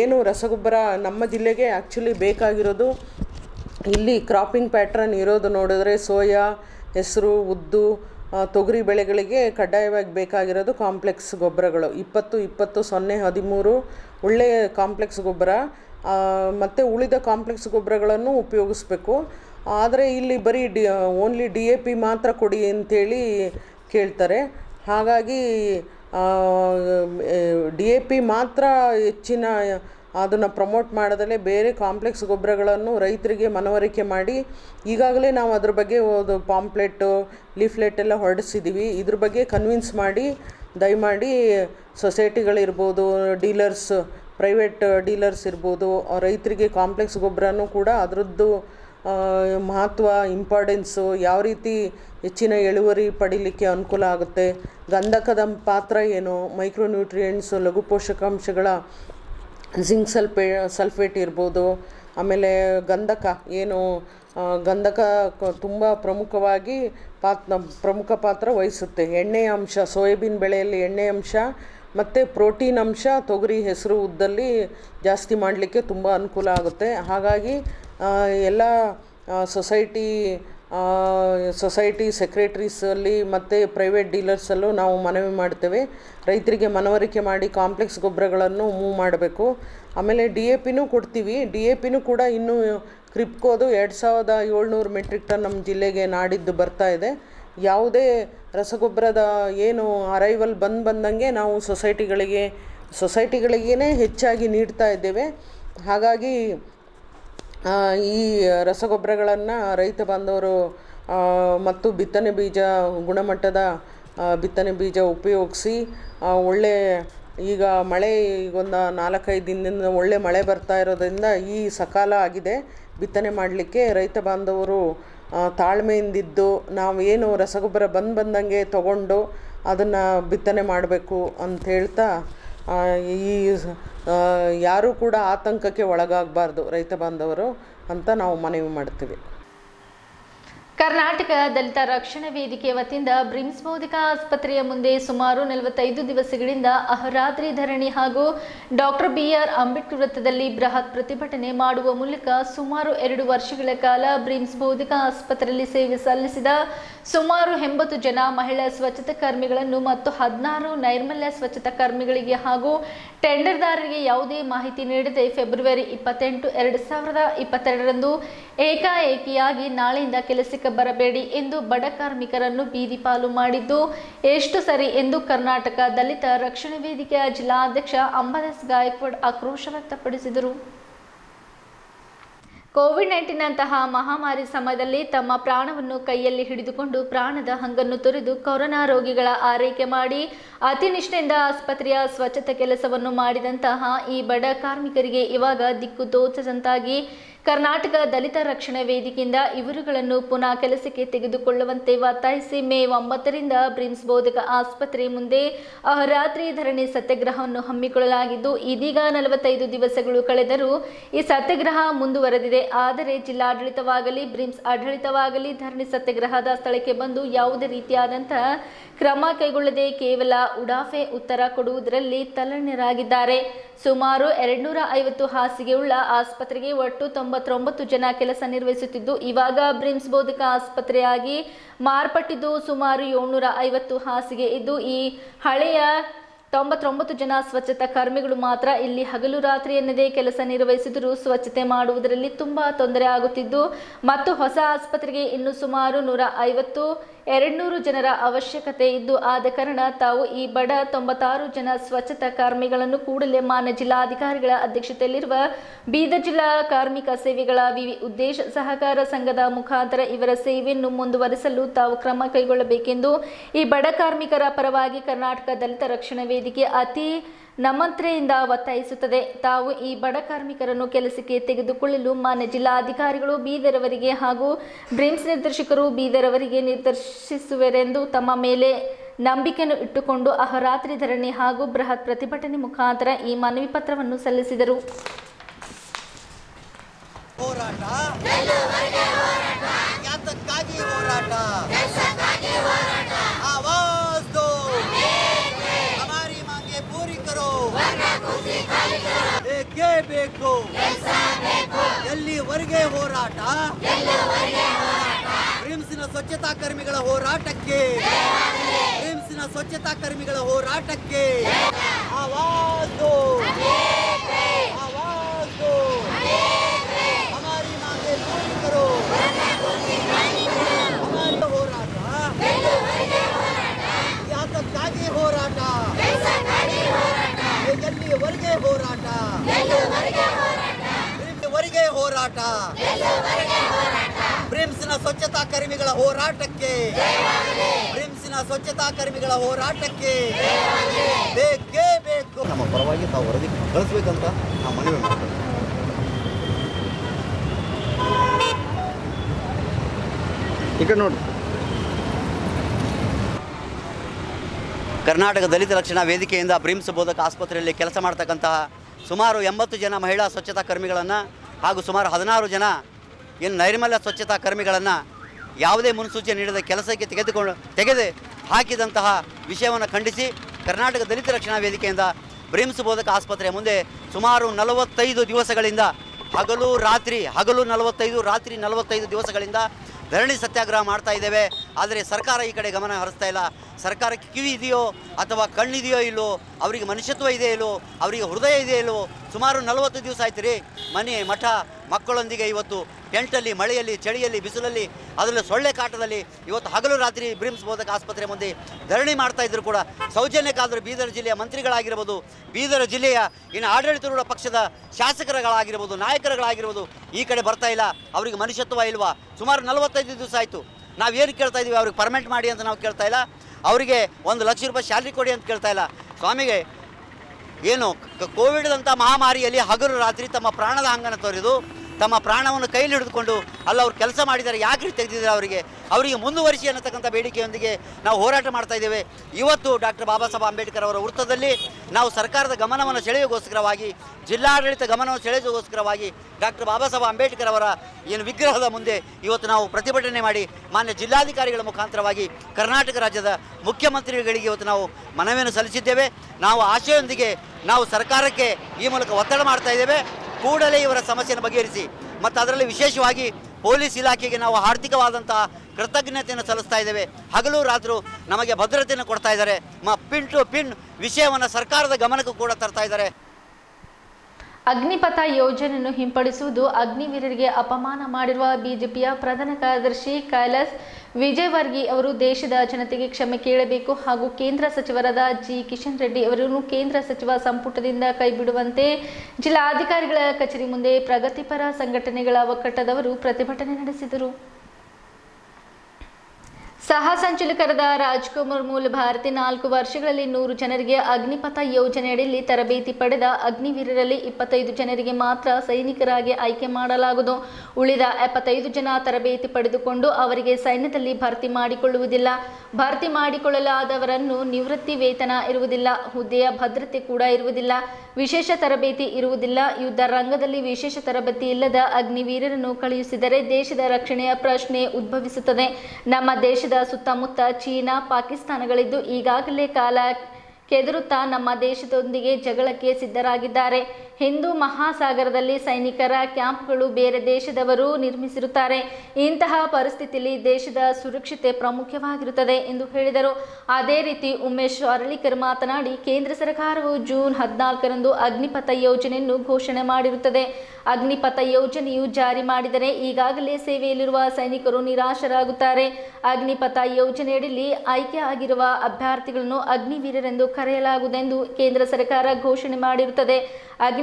ಏನು ರಸಗೊಬ್ಬರ ನಮ್ಮ ಜಿಲ್ಲೆಗೆ ಆ್ಯಕ್ಚುಲಿ ಬೇಕಾಗಿರೋದು, ಇಲ್ಲಿ ಕ್ರಾಪಿಂಗ್ ಪ್ಯಾಟ್ರನ್ ಇರೋದು ನೋಡಿದ್ರೆ ಸೋಯಾ, ಹೆಸರು, ಉದ್ದು ತೊಗರಿ ಬೆಳೆಗಳಿಗೆ ಕಡ್ಡಾಯವಾಗಿ ಬೇಕಾಗಿರೋದು ಕಾಂಪ್ಲೆಕ್ಸ್ ಗೊಬ್ಬರಗಳು. ಇಪ್ಪತ್ತು ಇಪ್ಪತ್ತು, ಸೊನ್ನೆ, ಹದಿಮೂರು ಒಳ್ಳೆಯ ಕಾಂಪ್ಲೆಕ್ಸ್ ಗೊಬ್ಬರ. ಮತ್ತು ಉಳಿದ ಕಾಂಪ್ಲೆಕ್ಸ್ ಗೊಬ್ಬರಗಳನ್ನು ಉಪಯೋಗಿಸ್ಬೇಕು. ಆದರೆ ಇಲ್ಲಿ ಬರೀ D only D A P ಮಾತ್ರ ಕೊಡಿ ಅಂಥೇಳಿ ಕೇಳ್ತಾರೆ. ಹಾಗಾಗಿ ಡಿ ಎ ಪಿ ಮಾತ್ರ ಹೆಚ್ಚಿನ, ಅದನ್ನು ಪ್ರಮೋಟ್ ಮಾಡದಲೇ ಬೇರೆ ಕಾಂಪ್ಲೆಕ್ಸ್ ಗೊಬ್ಬರಗಳನ್ನು ರೈತರಿಗೆ ಮನವರಿಕೆ ಮಾಡಿ, ಈಗಾಗಲೇ ನಾವು ಅದ್ರ ಬಗ್ಗೆ ಒಂದು ಪಾಂಪ್ಲೆಟ್ಟು ಲೀಫ್ಲೆಟ್ ಎಲ್ಲ ಹೊರಡಿಸಿದ್ದೀವಿ ಇದ್ರ ಬಗ್ಗೆ ಕನ್ವಿನ್ಸ್ ಮಾಡಿ, ದಯಮಾಡಿ ಸೊಸೈಟಿಗಳಿರ್ಬೋದು ಡೀಲರ್ಸ್ ಪ್ರೈವೇಟ್ ಡೀಲರ್ಸ್ ಇರ್ಬೋದು ರೈತರಿಗೆ ಕಾಂಪ್ಲೆಕ್ಸ್ ಗೊಬ್ಬರನೂ ಕೂಡ ಅದರದ್ದು ಮಹತ್ವ ಇಂಪಾರ್ಟೆನ್ಸು ಯಾವ ರೀತಿ ಹೆಚ್ಚಿನ ಇಳುವರಿ ಪಡೀಲಿಕ್ಕೆ ಅನುಕೂಲ ಆಗುತ್ತೆ, ಗಂಧಕದ ಪಾತ್ರ ಏನು ಮೈಕ್ರೋನ್ಯೂಟ್ರಿಯೆಂಟ್ಸು ಲಘು ಪೋಷಕಾಂಶಗಳ ಜಿಂಕ್ ಸಲ್ಪೇ ಸಲ್ಫೇಟ್ ಇರ್ಬೋದು, ಆಮೇಲೆ ಗಂಧಕ ಏನು ಗಂಧಕ ತುಂಬ ಪ್ರಮುಖವಾಗಿ ಪಾತ್ರ, ಪ್ರಮುಖ ಪಾತ್ರ ವಹಿಸುತ್ತೆ. ಎಣ್ಣೆಯ ಅಂಶ, ಸೋಯಾಬೀನ್ ಬೆಳೆಯಲ್ಲಿ ಎಣ್ಣೆ ಅಂಶ ಮತ್ತು ಪ್ರೋಟೀನ್ ಅಂಶ ತೊಗರಿ ಹೆಸರು ಉದ್ದಲ್ಲಿ ಜಾಸ್ತಿ ಮಾಡಲಿಕ್ಕೆ ತುಂಬ ಅನುಕೂಲ ಆಗುತ್ತೆ. ಹಾಗಾಗಿ ಎಲ್ಲ ಸೊಸೈಟಿ ಸೊಸೈಟಿ ಸೆಕ್ರೆಟ್ರೀಸಲ್ಲಿ ಮತ್ತು ಪ್ರೈವೇಟ್ ಡೀಲರ್ಸಲ್ಲೂ ನಾವು ಮನವಿ ಮಾಡ್ತೇವೆ. ರೈತರಿಗೆ ಮನವರಿಕೆ ಮಾಡಿ ಕಾಂಪ್ಲೆಕ್ಸ್ ಗೊಬ್ಬರಗಳನ್ನು ಮೂವ್ ಮಾಡಬೇಕು. ಆಮೇಲೆ ಡಿ ಎ ಪಿನೂ ಕೊಡ್ತೀವಿ. ಡಿ ಎ ಪಿನೂ ಕೂಡ ಇನ್ನೂ ಕ್ರಿಪ್ಕೋದು ಎರಡು ಸಾವಿರದ ಏಳ್ನೂರು ಮೆಟ್ರಿಕ್ ಟನ್ ನಮ್ಮ ಜಿಲ್ಲೆಗೆ ನಾಡಿದ್ದು ಬರ್ತಾ ಇದೆ. ಯಾವುದೇ ರಸಗೊಬ್ಬರದ ಏನು ಅರೈವಲ್ ಬಂದು ಬಂದಂಗೆ ನಾವು ಸೊಸೈಟಿಗಳಿಗೆ ಸೊಸೈಟಿಗಳಿಗೇ ಹೆಚ್ಚಾಗಿ ನೀಡ್ತಾ ಇದ್ದೇವೆ. ಹಾಗಾಗಿ ಈ ರಸಗೊಬ್ಬರಗಳನ್ನು ರೈತ ಬಾಂಧವರು ಮತ್ತು ಬಿತ್ತನೆ ಬೀಜ ಗುಣಮಟ್ಟದ ಬಿತ್ತನೆ ಬೀಜ ಉಪಯೋಗಿಸಿ ಒಳ್ಳೆ ಈಗ ಮಳೆ ಈಗೊಂದು ನಾಲ್ಕೈದು ದಿನದಿಂದ ಒಳ್ಳೆ ಮಳೆ ಬರ್ತಾ ಇರೋದರಿಂದ ಈ ಸಕಾಲ ಆಗಿದೆ. ಬಿತ್ತನೆ ಮಾಡಲಿಕ್ಕೆ ರೈತ ಬಾಂಧವರು ತಾಳ್ಮೆಯಿಂದಿದ್ದು ನಾವು ಏನು ರಸಗೊಬ್ಬರ ಬಂದು ಬಂದಂಗೆ ತಗೊಂಡು ಅದನ್ನು ಬಿತ್ತನೆ ಮಾಡಬೇಕು ಅಂತ ಹೇಳ್ತಾ ಈ ಯಾರೂ ಕೂಡ ಆತಂಕಕ್ಕೆ ಒಳಗಾಗಬಾರ್ದು ರೈತ ಬಾಂಧವರು ಅಂತ ನಾವು ಮನವಿ ಮಾಡ್ತೀವಿ. ಕರ್ನಾಟಕ ದಲಿತ ರಕ್ಷಣಾ ವೇದಿಕೆ ವತಿಯಿಂದ ಬ್ರಿಮ್ಸ್ ಬೌದ್ಧಿಕ ಆಸ್ಪತ್ರೆಯ ಮುಂದೆ ಸುಮಾರು ನಲವತ್ತೈದು ದಿವಸಗಳಿಂದ ಅಹರಾತ್ರಿ ಧರಣಿ ಹಾಗೂ ಡಾಕ್ಟರ್ ಬಿಆರ್ ಅಂಬೇಡ್ಕರ್ ವೃತ್ತದಲ್ಲಿ ಬೃಹತ್ ಪ್ರತಿಭಟನೆ ಮಾಡುವ ಮೂಲಕ ಸುಮಾರು ಎರಡು ವರ್ಷಗಳ ಕಾಲ ಬ್ರಿಮ್ಸ್ ಬೌದ್ಧಿಕ ಆಸ್ಪತ್ರೆಯಲ್ಲಿ ಸೇವೆ ಸಲ್ಲಿಸಿದ ಸುಮಾರು ಎಂಬತ್ತು ಜನ ಮಹಿಳಾ ಸ್ವಚ್ಛತಾ ಕರ್ಮಿಗಳನ್ನು ಮತ್ತು ಹದಿನಾರು ನೈರ್ಮಲ್ಯ ಸ್ವಚ್ಛತಾ ಕರ್ಮಿಗಳಿಗೆ ಹಾಗೂ ಟೆಂಡರ್ದಾರರಿಗೆ ಯಾವುದೇ ಮಾಹಿತಿ ನೀಡದೆ ಫೆಬ್ರವರಿ ಇಪ್ಪತ್ತೆಂಟು, ಎರಡು ಸಾವಿರದ ಇಪ್ಪತ್ತೆರಡರಂದು ಏಕಾಏಕಿಯಾಗಿ ನಾಳೆಯಿಂದ ಕೆಲಸಕ್ಕೆ ಬರಬೇಡಿ ಎಂದು ಬಡ ಕಾರ್ಮಿಕರನ್ನು ಬೀದಿಪಾಲು ಮಾಡಿದ್ದು ಎಷ್ಟು ಸರಿ ಎಂದು ಕರ್ನಾಟಕ ದಲಿತ ರಕ್ಷಣಾ ವೇದಿಕೆಯ ಜಿಲ್ಲಾಧ್ಯಕ್ಷ ಅಂಬದಾಸ್ ಗಾಯಕ್ವಾಡ್ ಆಕ್ರೋಶ ವ್ಯಕ್ತಪಡಿಸಿದರು. ಕೋವಿಡ್ ನೈನ್ಟೀನ್ನಂತಹ ಮಹಾಮಾರಿ ಸಮಯದಲ್ಲಿ ತಮ್ಮ ಪ್ರಾಣವನ್ನು ಕೈಯಲ್ಲಿ ಹಿಡಿದುಕೊಂಡು ಪ್ರಾಣದ ಹಂಗನ್ನು ತೊರೆದು ಕೊರೋನಾ ರೋಗಿಗಳ ಆರೈಕೆ ಮಾಡಿ ಅತಿ ನಿಷ್ಠೆಯಿಂದ ಆಸ್ಪತ್ರೆಯ ಸ್ವಚ್ಛತೆ ಕೆಲಸವನ್ನು ಮಾಡಿದಂತಹ ಈ ಬಡ ಕಾರ್ಮಿಕರಿಗೆ ಇವಾಗ ದಿಕ್ಕು ತೋಚದಂತಾಗಿ ಕರ್ನಾಟಕ ದಲಿತ ರಕ್ಷಣಾ ವೇದಿಕೆಯಿಂದ ಇವರುಗಳನ್ನು ಪುನಃ ಕೆಲಸಕ್ಕೆ ತೆಗೆದುಕೊಳ್ಳುವಂತೆ ಒತ್ತಾಯಿಸಿ ಮೇ ಒಂಬತ್ತರಿಂದ ಬ್ರಿಮ್ಸ್ ಬೋಧಕ ಆಸ್ಪತ್ರೆ ಮುಂದೆ ಅಹರಾತ್ರಿ ಧರಣಿ ಸತ್ಯಾಗ್ರಹವನ್ನು ಹಮ್ಮಿಕೊಳ್ಳಲಾಗಿದ್ದು, ಇದೀಗ ನಲವತ್ತೈದು ದಿವಸಗಳು ಕಳೆದರೂ ಈ ಸತ್ಯಾಗ್ರಹ ಮುಂದುವರೆದಿದೆ. ಆದರೆ ಜಿಲ್ಲಾಡಳಿತವಾಗಲಿ, ಬ್ರಿಮ್ಸ್ ಆಡಳಿತವಾಗಲಿ ಧರಣಿ ಸತ್ಯಾಗ್ರಹದ ಸ್ಥಳಕ್ಕೆ ಬಂದು ಯಾವುದೇ ರೀತಿಯಾದಂತಹ ಕ್ರಮ ಕೈಗೊಳ್ಳದೆ ಕೇವಲ ಉಡಾಫೆ ಉತ್ತರ ಕೊಡುವುದರಲ್ಲಿ ತಲ್ಲಣ್ಯರಾಗಿದ್ದಾರೆ ಸುಮಾರು ಎರಡ್ನೂರ ಐವತ್ತು ಹಾಸಿಗೆಯುಳ್ಳ ಆಸ್ಪತ್ರೆಗೆ ಒಟ್ಟು ತೊಂಬತ್ತೊಂಬತ್ತು ಜನ ಕೆಲಸ ನಿರ್ವಹಿಸುತ್ತಿದ್ದು, ಇವಾಗ ಬ್ರಿಮ್ಸ್ ಬೋಧಕ ಆಸ್ಪತ್ರೆಯಾಗಿ ಮಾರ್ಪಟ್ಟಿದ್ದು ಸುಮಾರು ಏಳ್ನೂರ ಐವತ್ತು ಹಾಸಿಗೆ ಇದ್ದು, ಈ ಹಳೆಯ ತೊಂಬತ್ತೊಂಬತ್ತು ಜನ ಸ್ವಚ್ಛತಾ ಕರ್ಮಿಗಳು ಮಾತ್ರ ಇಲ್ಲಿ ಹಗಲು ರಾತ್ರಿ ಎನ್ನದೇ ಕೆಲಸ ನಿರ್ವಹಿಸಿದರೂ ಸ್ವಚ್ಛತೆ ಮಾಡುವುದರಲ್ಲಿ ತುಂಬ ತೊಂದರೆ ಆಗುತ್ತಿದ್ದು, ಮತ್ತು ಹೊಸ ಆಸ್ಪತ್ರೆಗೆ ಇನ್ನು ಸುಮಾರು ನೂರ ಐವತ್ತು ಎರಡ್ನೂರು ಜನರ ಅವಶ್ಯಕತೆ ಇದ್ದು ಆದ ಕಾರಣ ತಾವು ಈ ಬಡ ತೊಂಬತ್ತಾರು ಜನ ಸ್ವಚ್ಛತಾ ಕಾರ್ಮಿಗಳನ್ನು ಕೂಡಲೇ ಮಾನ್ಯ ಜಿಲ್ಲಾಧಿಕಾರಿಗಳ ಅಧ್ಯಕ್ಷತೆಯಲ್ಲಿರುವ ಬೀದರ್ ಜಿಲ್ಲಾ ಕಾರ್ಮಿಕ ಸೇವೆಗಳ ವಿವಿ ಉದ್ದೇಶ ಸಹಕಾರ ಸಂಘದ ಮುಖಾಂತರ ಇವರ ಸೇವೆಯನ್ನು ಮುಂದುವರಿಸಲು ತಾವು ಕ್ರಮ ಕೈಗೊಳ್ಳಬೇಕೆಂದು ಈ ಬಡ ಕಾರ್ಮಿಕರ ಪರವಾಗಿ ಕರ್ನಾಟಕ ದಲಿತ ರಕ್ಷಣಾ ವೇದಿಕೆ ಅತಿ ನಮಂತ್ರೆಯಿಂದ ಒತ್ತಾಯಿಸುತ್ತದೆ. ತಾವು ಈ ಬಡ ಕಾರ್ಮಿಕರನ್ನು ಕೆಲಸಕ್ಕೆ ತೆಗೆದುಕೊಳ್ಳಲು ಮಾನ್ಯ ಜಿಲ್ಲಾಧಿಕಾರಿಗಳು ಬೀದರವರಿಗೆ ಹಾಗೂ ಬ್ರಿಮ್ಸ್ ನಿರ್ದೇಶಕರು ಬೀದರವರಿಗೆ ನಿರ್ದೇಶಿಸುವರೆಂದು ತಮ್ಮ ಮೇಲೆ ನಂಬಿಕೆಯನ್ನು ಇಟ್ಟುಕೊಂಡು ಅಹರಾತ್ರಿ ಧರಣಿ ಹಾಗೂ ಬೃಹತ್ ಪ್ರತಿಭಟನೆ ಮುಖಾಂತರ ಈ ಮನವಿ ಪತ್ರವನ್ನು ಸಲ್ಲಿಸಿದರು. ಹೋರಾಟ ಯಾತಕ್ಕಾಗಿ ಹೋರಾಟ ಆವಾಜ್ ದೋ ಹಮಾರಿ ಮಾಂಗೆ ಪೂರಿ ಕರೋ ಬೇಕೇ? ಬೇಕು? ಎಲ್ಲಿವರೆಗೆ ಹೋರಾಟ? ರಿಮ್ಸ್ನ ಸ್ವಚ್ಛತಾ ಕರ್ಮಿಗಳ ಹೋರಾಟಕ್ಕೆ. ರಿಮ್ಸ್ನ ಸ್ವಚ್ಛತಾ ಕರ್ಮಿಗಳ ಹೋರಾಟಕ್ಕೆ. ಆವಾಜು. ಆವಾಜು ಹಮಾರಿ ಮಾತೆ ನಾಯಕರು. ಹಮಾರಿ ಹೋರಾಟ? ಯಾತಕ್ಕಾಗಿ ಹೋರಾಟ? ಎಲ್ಲಿಯವರೆಗೆ ಹೋರಾಟ ಎಲ್ಲಿಯವರೆಗೆ ಹೋರಾಟ ಬ್ರಿಮ್ಸ್ನ ಸ್ವಚ್ಛತಾ ಕರ್ಮಿಗಳ ಹೋರಾಟಕ್ಕೆ ಬ್ರಿಮ್ಸ್ನ ಸ್ವಚ್ಛತಾ ಕರ್ಮಿಗಳ ಹೋರಾಟಕ್ಕೆ ಬೇಕೇ ಬೇಕು ನಮ್ಮ ಪರವಾಗಿ ತಾವು ವರದಿ ಕಳಿಸ್ಬೇಕಂತ ನಾವು ಮನವಿ ಮಾಡ್ತೇವೆ ಈ ನೋಡಿ ಕರ್ನಾಟಕ ದಲಿತ ರಕ್ಷಣಾ ವೇದಿಕೆಯಿಂದ ಬ್ರಿಮ್ಸ್ ಬೋಧಕ ಆಸ್ಪತ್ರೆಯಲ್ಲಿ ಕೆಲಸ ಮಾಡ್ತಕ್ಕಂತಹ ಸುಮಾರು ಎಂಬತ್ತು ಜನ ಮಹಿಳಾ ಸ್ವಚ್ಛತಾ ಕರ್ಮಿಗಳನ್ನು ಹಾಗೂ ಸುಮಾರು ಹದಿನಾರು ಜನ ಏನು ನೈರ್ಮಲ್ಯ ಸ್ವಚ್ಛತಾ ಕರ್ಮಿಗಳನ್ನು ಯಾವುದೇ ಮುನ್ಸೂಚನೆ ನೀಡದ ಕೆಲಸಕ್ಕೆ ತೆಗೆದುಕೊಂಡು ತೆಗೆದು ಹಾಕಿದಂತಹ ವಿಷಯವನ್ನು ಖಂಡಿಸಿ ಕರ್ನಾಟಕ ದಲಿತ ರಕ್ಷಣಾ ವೇದಿಕೆಯಿಂದ ಬ್ರಿಮ್ಸ್ ಬೋಧಕ ಆಸ್ಪತ್ರೆಯ ಮುಂದೆ ಸುಮಾರು ನಲವತ್ತೈದು ದಿವಸಗಳಿಂದ ಹಗಲು ರಾತ್ರಿ, ಹಗಲು ನಲವತ್ತೈದು, ರಾತ್ರಿ ನಲವತ್ತೈದು ದಿವಸಗಳಿಂದ ಧರಣಿ ಸತ್ಯಾಗ್ರಹ ಮಾಡ್ತಾ ಇದ್ದೇವೆ. ಆದರೆ ಸರ್ಕಾರ ಈ ಕಡೆ ಗಮನ ಹರಿಸ್ತಾ ಇಲ್ಲ. ಸರ್ಕಾರಕ್ಕೆ ಕಿವಿ ಇದೆಯೋ ಅಥವಾ ಕಣ್ಣಿದೆಯೋ ಇಲ್ಲೋ, ಅವರಿಗೆ ಮನುಷ್ಯತ್ವ ಇದೆ ಇಲ್ಲೋ, ಅವರಿಗೆ ಹೃದಯ ಇದೆ ಇಲ್ಲೋ, ಸುಮಾರು ನಲವತ್ತು ದಿವಸ ಆಯ್ತು ರೀ. ಮನೆ, ಮಠ, ಮಕ್ಕಳೊಂದಿಗೆ ಇವತ್ತು ಟೆಂಟಲ್ಲಿ, ಮಳೆಯಲ್ಲಿ, ಚಳಿಯಲ್ಲಿ, ಬಿಸಿಲಲ್ಲಿ, ಅದರಲ್ಲಿ ಸೊಳ್ಳೆ ಕಾಟದಲ್ಲಿ ಇವತ್ತು ಹಗಲು ರಾತ್ರಿ ಬ್ರಿಮ್ಸ್ ಬೋಧಕ ಆಸ್ಪತ್ರೆ ಮುಂದೆ ಧರಣಿ ಮಾಡ್ತಾ ಇದ್ರು ಕೂಡ. ಸೌಜನ್ಯಕ್ಕಾದರೂ ಬೀದರ್ ಜಿಲ್ಲೆಯ ಮಂತ್ರಿಗಳಾಗಿರ್ಬೋದು, ಬೀದರ್ ಜಿಲ್ಲೆಯ ಇನ್ನು ಆಡಳಿತಾರೂಢ ಪಕ್ಷದ ಶಾಸಕರುಗಳಾಗಿರ್ಬೋದು, ನಾಯಕರುಗಳಾಗಿರ್ಬೋದು, ಈ ಕಡೆ ಬರ್ತಾ ಇಲ್ಲ. ಅವರಿಗೆ ಮನುಷ್ಯತ್ವ ಇಲ್ವಾ? ಸುಮಾರು ನಲವತ್ತೈದು ದಿವಸ ಆಯಿತು. ನಾವು ಏನು ಕೇಳ್ತಾ ಇದ್ದೀವಿ ಅವ್ರಿಗೆ ಪರ್ಮೆಂಟ್ ಮಾಡಿ ಅಂತ ನಾವು ಕೇಳ್ತಾ ಇಲ್ಲ. ಅವರಿಗೆ ಒಂದು ಲಕ್ಷ ರೂಪಾಯಿ ಸ್ಯಾಲ್ರಿ ಕೊಡಿ ಅಂತ ಕೇಳ್ತಾ ಇಲ್ಲ. ಸ್ವಾಮಿಗೆ, ಏನು ಕೋವಿಡ್ದಂಥ ಮಹಾಮಾರಿಯಲ್ಲಿ ಹಗಲು ರಾತ್ರಿ ತಮ್ಮ ಪ್ರಾಣದ ಹಂಗನ ತೊರೆದು ತಮ್ಮ ಪ್ರಾಣವನ್ನು ಕೈಲಿ ಹಿಡಿದುಕೊಂಡು ಅಲ್ಲ ಅವ್ರು ಕೆಲಸ ಮಾಡಿದ್ದಾರೆ, ಯಾಕೆ ತೆಗೆದಿದ್ದಾರೆ ಅವರಿಗೆ? ಅವರಿಗೆ ಮುಂದುವರಿಸಿ ಅನ್ನತಕ್ಕಂಥ ಬೇಡಿಕೆಯೊಂದಿಗೆ ನಾವು ಹೋರಾಟ ಮಾಡ್ತಾ ಇದ್ದೇವೆ. ಇವತ್ತು ಡಾಕ್ಟರ್ ಬಾಬಾ ಸಾಹೇಬ್ ಅಂಬೇಡ್ಕರ್ ಅವರ ವೃತ್ತದಲ್ಲಿ ನಾವು ಸರ್ಕಾರದ ಗಮನವನ್ನು ಸೆಳೆಯೋಗೋಸ್ಕರವಾಗಿ ಜಿಲ್ಲಾಡಳಿತ ಗಮನವನ್ನು ಸೆಳೆಯೋಗೋಸ್ಕರವಾಗಿ ಡಾಕ್ಟರ್ ಬಾಬಾ ಸಾಹೇಬ್ ಅಂಬೇಡ್ಕರ್ ಅವರ ಏನು ವಿಗ್ರಹದ ಮುಂದೆ ಇವತ್ತು ನಾವು ಪ್ರತಿಭಟನೆ ಮಾಡಿ, ಮಾನ್ಯ ಜಿಲ್ಲಾಧಿಕಾರಿಗಳ ಮುಖಾಂತರವಾಗಿ ಕರ್ನಾಟಕ ರಾಜ್ಯದ ಮುಖ್ಯಮಂತ್ರಿಗಳಿಗೆ ಇವತ್ತು ನಾವು ಮನವಿಯನ್ನು ಸಲ್ಲಿಸಿದ್ದೇವೆ. ನಾವು ಆಶೆಯೊಂದಿಗೆ ನಾವು ಸರ್ಕಾರಕ್ಕೆ ಈ ಮೂಲಕ ಒತ್ತಡ ಮಾಡ್ತಾ ಇದ್ದೇವೆ. ಕೂಡಲೇ ಇವರ ಸಮಸ್ಯೆಯನ್ನು ಬಗೆಹರಿಸಿ ಮತ್ತು ಅದರಲ್ಲಿ ವಿಶೇಷವಾಗಿ ಪೊಲೀಸ್ ಇಲಾಖೆಗೆ ನಾವು ಆರ್ಥಿಕವಾದಂತಹ ಕೃತಜ್ಞತೆಯನ್ನು ಸಲ್ಲಿಸ್ತಾ ಇದ್ದೇವೆ. ಹಗಲು ರಾತ್ರಿ ನಮಗೆ ಭದ್ರತೆಯನ್ನು ಕೊಡ್ತಾ ಇದ್ದಾರೆ. ಮ, ಪಿನ್ ಟು ಪಿನ್ ವಿಷಯವನ್ನು ಸರ್ಕಾರದ ಗಮನಕ್ಕೂ ಕೂಡ ತರ್ತಾ ಇದ್ದಾರೆ. ಅಗ್ನಿಪಥ ಯೋಜನೆಯನ್ನು ಹಿಂಪಡಿಸುವುದು ಅಗ್ನಿವೀರರಿಗೆ ಅಪಮಾನ ಮಾಡಿರುವ ಬಿಜೆಪಿಯ ಪ್ರಧಾನ ಕಾರ್ಯದರ್ಶಿ ಕೈಲಾಸ್ ವಿಜಯವರ್ಗಿ ಅವರು ದೇಶದ ಜನತೆಗೆ ಕ್ಷಮೆ ಕೇಳಬೇಕು ಹಾಗೂ ಕೇಂದ್ರ ಸಚಿವರಾದ ಜಿ ಕಿಶನ್ ರೆಡ್ಡಿ ಅವರನ್ನು ಕೇಂದ್ರ ಸಚಿವ ಸಂಪುಟದಿಂದ ಕೈಬಿಡುವಂತೆ ಜಿಲ್ಲಾಧಿಕಾರಿಗಳ ಕಚೇರಿ ಮುಂದೆ ಪ್ರಗತಿಪರ ಸಂಘಟನೆಗಳ ಒಕ್ಕೂಟದವರು ಪ್ರತಿಭಟನೆ ನಡೆಸಿದರು. ಸಹ ಸಂಚಲಕರದ ರಾಜ್ಕುಮಾರ್ ಮೂಲ ಭಾರತಿ ನಾಲ್ಕು ವರ್ಷಗಳಲ್ಲಿ ನೂರು ಜನರಿಗೆ ಅಗ್ನಿಪಥ ಯೋಜನೆಯಡಿಯಲ್ಲಿ ತರಬೇತಿ ಪಡೆದ ಅಗ್ನಿವೀರರಲ್ಲಿ ಇಪ್ಪತ್ತೈದು ಜನರಿಗೆ ಮಾತ್ರ ಸೈನಿಕರಾಗಿ ಆಯ್ಕೆ ಮಾಡಲಾಗುವುದು. ಉಳಿದ ಎಪ್ಪತ್ತೈದು ಜನ ತರಬೇತಿ ಪಡೆದುಕೊಂಡು ಅವರಿಗೆ ಸೈನ್ಯದಲ್ಲಿ ಭರ್ತಿ ಮಾಡಿಕೊಳ್ಳುವುದಿಲ್ಲ. ಭರ್ತಿ ಮಾಡಿಕೊಳ್ಳಲಾದವರನ್ನು ನಿವೃತ್ತಿ ವೇತನ ಇರುವುದಿಲ್ಲ. ಹುದ್ದೆಯ ಭದ್ರತೆ ಕೂಡ ಇರುವುದಿಲ್ಲ. ವಿಶೇಷ ತರಬೇತಿ ಇರುವುದಿಲ್ಲ. ಯುದ್ಧ ರಂಗದಲ್ಲಿ ವಿಶೇಷ ತರಬೇತಿ ಇಲ್ಲದ ಅಗ್ನಿವೀರರನ್ನು ಕಳುಹಿಸಿದರೆ ದೇಶದ ರಕ್ಷಣೆಯ ಪ್ರಶ್ನೆ ಉದ್ಭವಿಸುತ್ತದೆ. ನಮ್ಮ ದೇಶದ ಸುತ್ತಮುತ್ತ ಚೀನಾ ಪಾಕಿಸ್ತಾನಗಳಿದ್ದು ಈಗಾಗಲೇ ಕಾಲ ಕೆದರುತ್ತಾ ನಮ್ಮ ದೇಶದೊಂದಿಗೆ ಜಗಳಕ್ಕೆ ಸಿದ್ಧರಾಗಿದ್ದಾರೆ. ಹಿಂದೂ ಮಹಾಸಾಗರದಲ್ಲಿ ಸೈನಿಕರ ಕ್ಯಾಂಪ್ಗಳು ಬೇರೆ ದೇಶದವರು ನಿರ್ಮಿಸಿರುತ್ತಾರೆ. ಇಂತಹ ಪರಿಸ್ಥಿತಿಯಲ್ಲಿ ದೇಶದ ಸುರಕ್ಷತೆ ಪ್ರಾಮುಖ್ಯವಾಗಿರುತ್ತದೆ ಎಂದು ಹೇಳಿದರು. ಅದೇ ರೀತಿ ಉಮೇಶ್ ಅರಳಿಕರ್ ಮಾತನಾಡಿ, ಕೇಂದ್ರ ಸರ್ಕಾರವು ಜೂನ್ ಹದಿನಾಲ್ಕರಂದು ಅಗ್ನಿಪಥ ಯೋಜನೆಯನ್ನು ಘೋಷಣೆ ಮಾಡಿರುತ್ತದೆ. ಅಗ್ನಿಪಥ ಯೋಜನೆಯು ಜಾರಿ ಮಾಡಿದರೆ ಈಗಾಗಲೇ ಸೇವೆಯಲ್ಲಿರುವ ಸೈನಿಕರು ನಿರಾಶರಾಗುತ್ತಾರೆ. ಅಗ್ನಿಪಥ ಯೋಜನೆಯಡಿಯಲ್ಲಿ ಆಯ್ಕೆ ಆಗಿರುವ ಅಭ್ಯರ್ಥಿಗಳನ್ನು ಅಗ್ನಿವೀರರೆಂದು ಕರೆಯಲಾಗುವುದೆಂದು ಕೇಂದ್ರ ಸರ್ಕಾರ ಘೋಷಣೆ ಮಾಡಿರುತ್ತದೆ.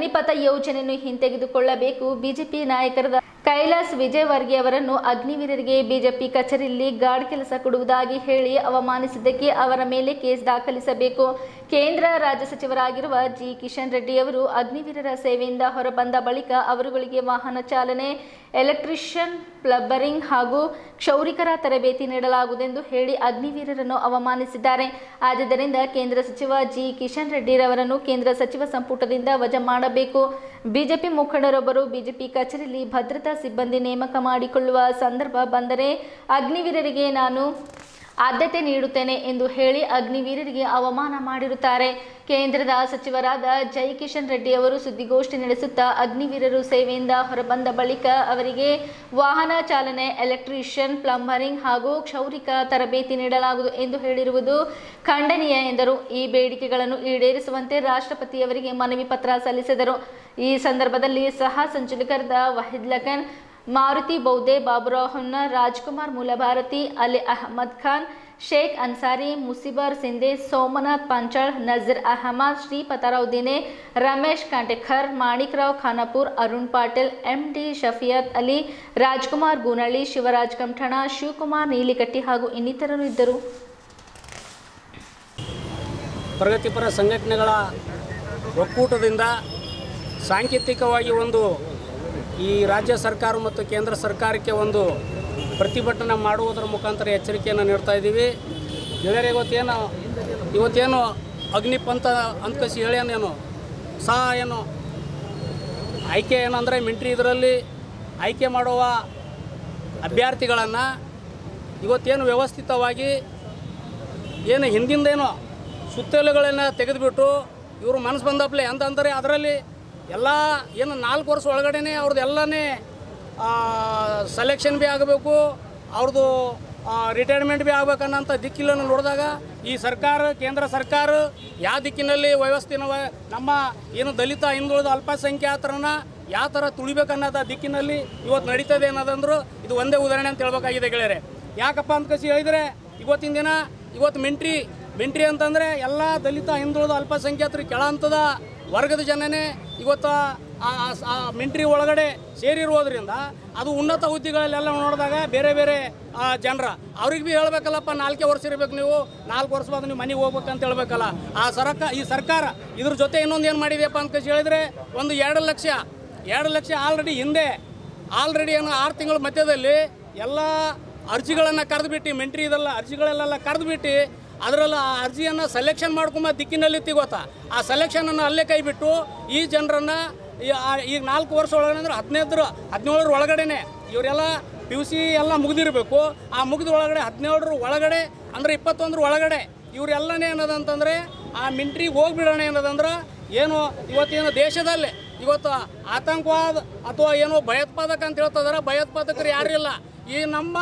ಅಗ್ನಿಪಥ ಯೋಜನೆಯನ್ನು ಹಿಂತೆಗೆದುಕೊಳ್ಳಬೇಕು. ಬಿಜೆಪಿ ನಾಯಕರಾದ ಕೈಲಾಸ್ ವಿಜಯವರ್ಗಿ ಅವರನ್ನು ಅಗ್ನಿವೀರರಿಗೆ ಬಿಜೆಪಿ ಕಚೇರಿಯಲ್ಲಿ ಗಾರ್ಡ್ ಕೆಲಸ ಕೊಡುವುದಾಗಿ ಹೇಳಿ ಅವಮಾನಿಸಿದ್ದಕ್ಕೆ ಅವರ ಮೇಲೆ ಕೇಸ್ ದಾಖಲಿಸಬೇಕು. ಕೇಂದ್ರ ರಾಜ್ಯ ಸಚಿವರಾಗಿರುವ ಜಿ ಕಿಶನ್ ರೆಡ್ಡಿ ಅವರು ಅಗ್ನಿವೀರರ ಸೇವೆಯಿಂದ ಹೊರಬಂದ ಬಳಿಕ ಅವರುಗಳಿಗೆ ವಾಹನ ಚಾಲನೆ, ಎಲೆಕ್ಟ್ರಿಷಿಯನ್, ಪ್ಲಬ್ಬರಿಂಗ್ ಹಾಗೂ ಕ್ಷೌರಿಕರ ತರಬೇತಿ ನೀಡಲಾಗುವುದೆಂದು ಹೇಳಿ ಅಗ್ನಿವೀರರನ್ನು ಅವಮಾನಿಸಿದ್ದಾರೆ. ಆದ್ದರಿಂದ ಕೇಂದ್ರ ಸಚಿವ ಜಿ ಕಿಶನ್ ರೆಡ್ಡಿರವರನ್ನು ಕೇಂದ್ರ ಸಚಿವ ಸಂಪುಟದಿಂದ ವಜಾ ಮಾಡಬೇಕು. ಬಿಜೆಪಿ ಮುಖಂಡರೊಬ್ಬರು ಬಿಜೆಪಿ ಕಚೇರಿಯಲ್ಲಿ ಭದ್ರತಾ ಸಿಬ್ಬಂದಿ ನೇಮಕ ಮಾಡಿಕೊಳ್ಳುವ ಸಂದರ್ಭ ಬಂದರೆ ಅಗ್ನಿವೀರರಿಗೆ ನಾನು ಆದ್ಯತೆ ನೀಡುತ್ತೇನೆ ಎಂದು ಹೇಳಿ ಅಗ್ನಿವೀರರಿಗೆ ಅವಮಾನ ಮಾಡಿರುತ್ತಾರೆ. ಕೇಂದ್ರದ ಸಚಿವರಾದ ಜೈ ಕಿಶನ್ ರೆಡ್ಡಿ ಅವರು ಸುದ್ದಿಗೋಷ್ಠಿ ನಡೆಸುತ್ತಾ ಅಗ್ನಿವೀರರು ಸೇವೆಯಿಂದ ಹೊರಬಂದ ಬಳಿಕ ಅವರಿಗೆ ವಾಹನ ಚಾಲನೆ, ಎಲೆಕ್ಟ್ರಿಷಿಯನ್, ಪ್ಲಂಬರಿಂಗ್ ಹಾಗೂ ಕ್ಷೌರಿಕ ತರಬೇತಿ ನೀಡಲಾಗುವುದು ಎಂದು ಹೇಳಿರುವುದು ಖಂಡನೀಯ ಎಂದರು. ಈ ಬೇಡಿಕೆಗಳನ್ನು ಈಡೇರಿಸುವಂತೆ ರಾಷ್ಟ್ರಪತಿಯವರಿಗೆ ಮನವಿ ಪತ್ರ ಸಲ್ಲಿಸಿದರು. ಈ ಸಂದರ್ಭದಲ್ಲಿ ಸಹ ಸಂಚಾಲಕರಾದ ವಹಿದ್ ಲಖನ್ ಮಾರುತಿ ಬೌದ್ದೆ ಬಾಬುರಾವ್ ರಾಜ್ಕುಮಾರ್ ಮೂಲಭಾರತಿ, ಅಲಿ ಅಹಮದ್ ಖಾನ್, ಶೇಖ್ ಅನ್ಸಾರಿ, ಮುಸಿಬರ್ ಸಿಂಧೆ, ಸೋಮನಾಥ್ ಪಂಚಾಳ್, ನಜೀರ್ ಅಹಮದ್ ಶ್ರೀ ದಿನೆ ರಮೇಶ್ ಕಾಂಟೆಖರ್ ಮಾಣಿಕ್ರಾವ್ ಖಾನಾಪುರ್, ಅರುಣ್ ಪಾಟೀಲ್ ಎಂ ಡಿ ಶಫಿಯತ್ ಅಲಿ, ರಾಜ್ಕುಮಾರ್ ಗೂನಳ್ಳಿ, ಶಿವರಾಜ್ ಕಮಠಣ ಶಿವಕುಮಾರ್ ನೀಲಿಕಟ್ಟಿ ಹಾಗೂ ಇನ್ನಿತರರು ಇದ್ದರು. ಪ್ರಗತಿಪರ ಸಂಘಟನೆಗಳ ಒಕ್ಕೂಟದಿಂದ ಸಾಂಕೇತಿಕವಾಗಿ ಒಂದು ಈ ರಾಜ್ಯ ಸರ್ಕಾರ ಮತ್ತು ಕೇಂದ್ರ ಸರ್ಕಾರಕ್ಕೆ ಒಂದು ಪ್ರತಿಭಟನೆ ಮಾಡುವುದರ ಮುಖಾಂತರ ಎಚ್ಚರಿಕೆಯನ್ನು ನೀಡ್ತಾ ಇದ್ದೀವಿ. ಗೆಳೆಯರೆ, ಇವತ್ತೇನು ಇವತ್ತೇನು ಅಗ್ನಿಪಂಥ ಅಂದ್ಕಸಿ ಹೇಳೇನೇನು ಸಹ ಏನು ಆಯ್ಕೆ ಏನಂದರೆ ಮಿಂಟ್ರಿ ಇದರಲ್ಲಿ ಆಯ್ಕೆ ಮಾಡುವ ಅಭ್ಯರ್ಥಿಗಳನ್ನು ಇವತ್ತೇನು ವ್ಯವಸ್ಥಿತವಾಗಿ ಏನು ಹಿಂದಿಂದೇನೋ ಸುತ್ತಲುಗಳನ್ನು ತೆಗೆದುಬಿಟ್ಟು ಇವರು ಮನಸ್ಸು ಬಂದಪ್ಲೆ ಅಂತಂದರೆ ಅದರಲ್ಲಿ ಎಲ್ಲ ಏನು ನಾಲ್ಕು ವರ್ಷ ಒಳಗಡೆ ಅವ್ರದ್ದು ಎಲ್ಲನೇ ಸೆಲೆಕ್ಷನ್ ಭೀ ಆಗಬೇಕು ಅವ್ರದ್ದು ರಿಟೈರ್ಮೆಂಟ್ ಭೀ ಆಗ್ಬೇಕನ್ನೋಂಥ ದಿಕ್ಕಿಲ್ಲನ್ನು ನೋಡಿದಾಗ ಈ ಸರ್ಕಾರ, ಕೇಂದ್ರ ಸರ್ಕಾರ ಯಾವ ದಿಕ್ಕಿನಲ್ಲಿ ವ್ಯವಸ್ಥೆನ ನಮ್ಮ ಏನು ದಲಿತ ಹಿಂದುಳಿದ ಅಲ್ಪಸಂಖ್ಯಾತರನ್ನ ಯಾವ ಥರ ತುಳಿಬೇಕನ್ನೋದ ದಿಕ್ಕಿನಲ್ಲಿ ಇವತ್ತು ನಡೀತದೆ ಅನ್ನೋದಂದ್ರು ಇದು ಒಂದೇ ಉದಾಹರಣೆ ಅಂತ ಹೇಳ್ಬೇಕಾಗಿದೆ ಗೆಳೆಯರೆ. ಯಾಕಪ್ಪ ಅಂತ ಕಸಿ ಹೇಳಿದರೆ ಇವತ್ತಿನ ದಿನ ಇವತ್ತು ಮಿಂಟ್ರಿ ಮಿಂಟ್ರಿ ಅಂತಂದರೆ ಎಲ್ಲ ದಲಿತ ಹಿಂದುಳಿದ ಅಲ್ಪಸಂಖ್ಯಾತರು ಕೆಳ ಹಂತದ ವರ್ಗದ ಜನನೇ ಇವತ್ತು ಆ- ಮಿಂಟ್ರಿ ಒಳಗಡೆ ಸೇರಿರುವುದರಿಂದ ಅದು ಉನ್ನತ ಹುದ್ದೆಗಳಲ್ಲೆಲ್ಲ ನೋಡಿದಾಗ ಬೇರೆ ಬೇರೆ ಜನರ. ಅವ್ರಿಗೆ ಭೀ ಹೇಳಬೇಕಲ್ಲಪ್ಪ, ನಾಲ್ಕೇ ವರ್ಷ ಇರಬೇಕು ನೀವು, ನಾಲ್ಕು ವರ್ಷ ಬಂದು ನೀವು ಮನೆಗೆ ಹೋಗ್ಬೇಕಂತ ಹೇಳ್ಬೇಕಲ್ಲ. ಆ ಸರಕ, ಈ ಸರ್ಕಾರ ಇದ್ರ ಜೊತೆ ಇನ್ನೊಂದು ಏನು ಮಾಡಿದೆಯಪ್ಪ ಅಂತ ಹೇಳಿದ್ರೆ, ಒಂದು ಎರಡು ಲಕ್ಷ ಎರಡು ಲಕ್ಷ ಆಲ್ರೆಡಿ ಹಿಂದೆ ಆಲ್ರೆಡಿ ಏನು ಆರು ತಿಂಗಳ ಮಧ್ಯದಲ್ಲಿ ಎಲ್ಲ ಅರ್ಜಿಗಳನ್ನು ಕರೆದುಬಿಟ್ಟು, ಮೆಂಟ್ರಿ ಇದೆಲ್ಲ ಅರ್ಜಿಗಳೆಲ್ಲ ಕರೆದುಬಿಟ್ಟು ಅದರಲ್ಲಿ ಆ ಅರ್ಜಿಯನ್ನು ಸೆಲೆಕ್ಷನ್ ಮಾಡ್ಕೊಂಬ ದಿಕ್ಕಿನಲ್ಲಿ ತಿಗೋತ ಆ ಸೆಲೆಕ್ಷನನ್ನು ಅಲ್ಲೇ ಕೈ ಬಿಟ್ಟು ಈ ಜನರನ್ನು ಈಗ ನಾಲ್ಕು ವರ್ಷ ಒಳಗಡೆ ಅಂದ್ರೆ ಹದಿನೈದರ ಹದಿನೇಳರ ಒಳಗಡೆನೆ ಇವರೆಲ್ಲ ಪಿ ಯು ಸಿ ಎಲ್ಲ ಮುಗಿದಿರಬೇಕು. ಆ ಮುಗಿದ ಒಳಗಡೆ ಹದಿನೇಳರ ಒಳಗಡೆ ಅಂದರೆ ಇಪ್ಪತ್ತೊಂದರ ಒಳಗಡೆ ಇವರೆಲ್ಲನೇ ಏನದಂತಂದರೆ ಆ ಮಿಂಟ್ರಿಗೆ ಹೋಗ್ಬಿಡೋಣ ಏನದಂದ್ರೆ ಏನು ಇವತ್ತೇನು ದೇಶದಲ್ಲಿ. ಇವತ್ತು ಆತಂಕವಾದ ಅಥವಾ ಏನೋ ಭಯೋತ್ಪಾದಕ ಅಂತ ಹೇಳ್ತಿದಾರೆ ಭಯೋತ್ಪಾದಕರು ಯಾರಿಲ್ಲ ಈ ನಮ್ಮ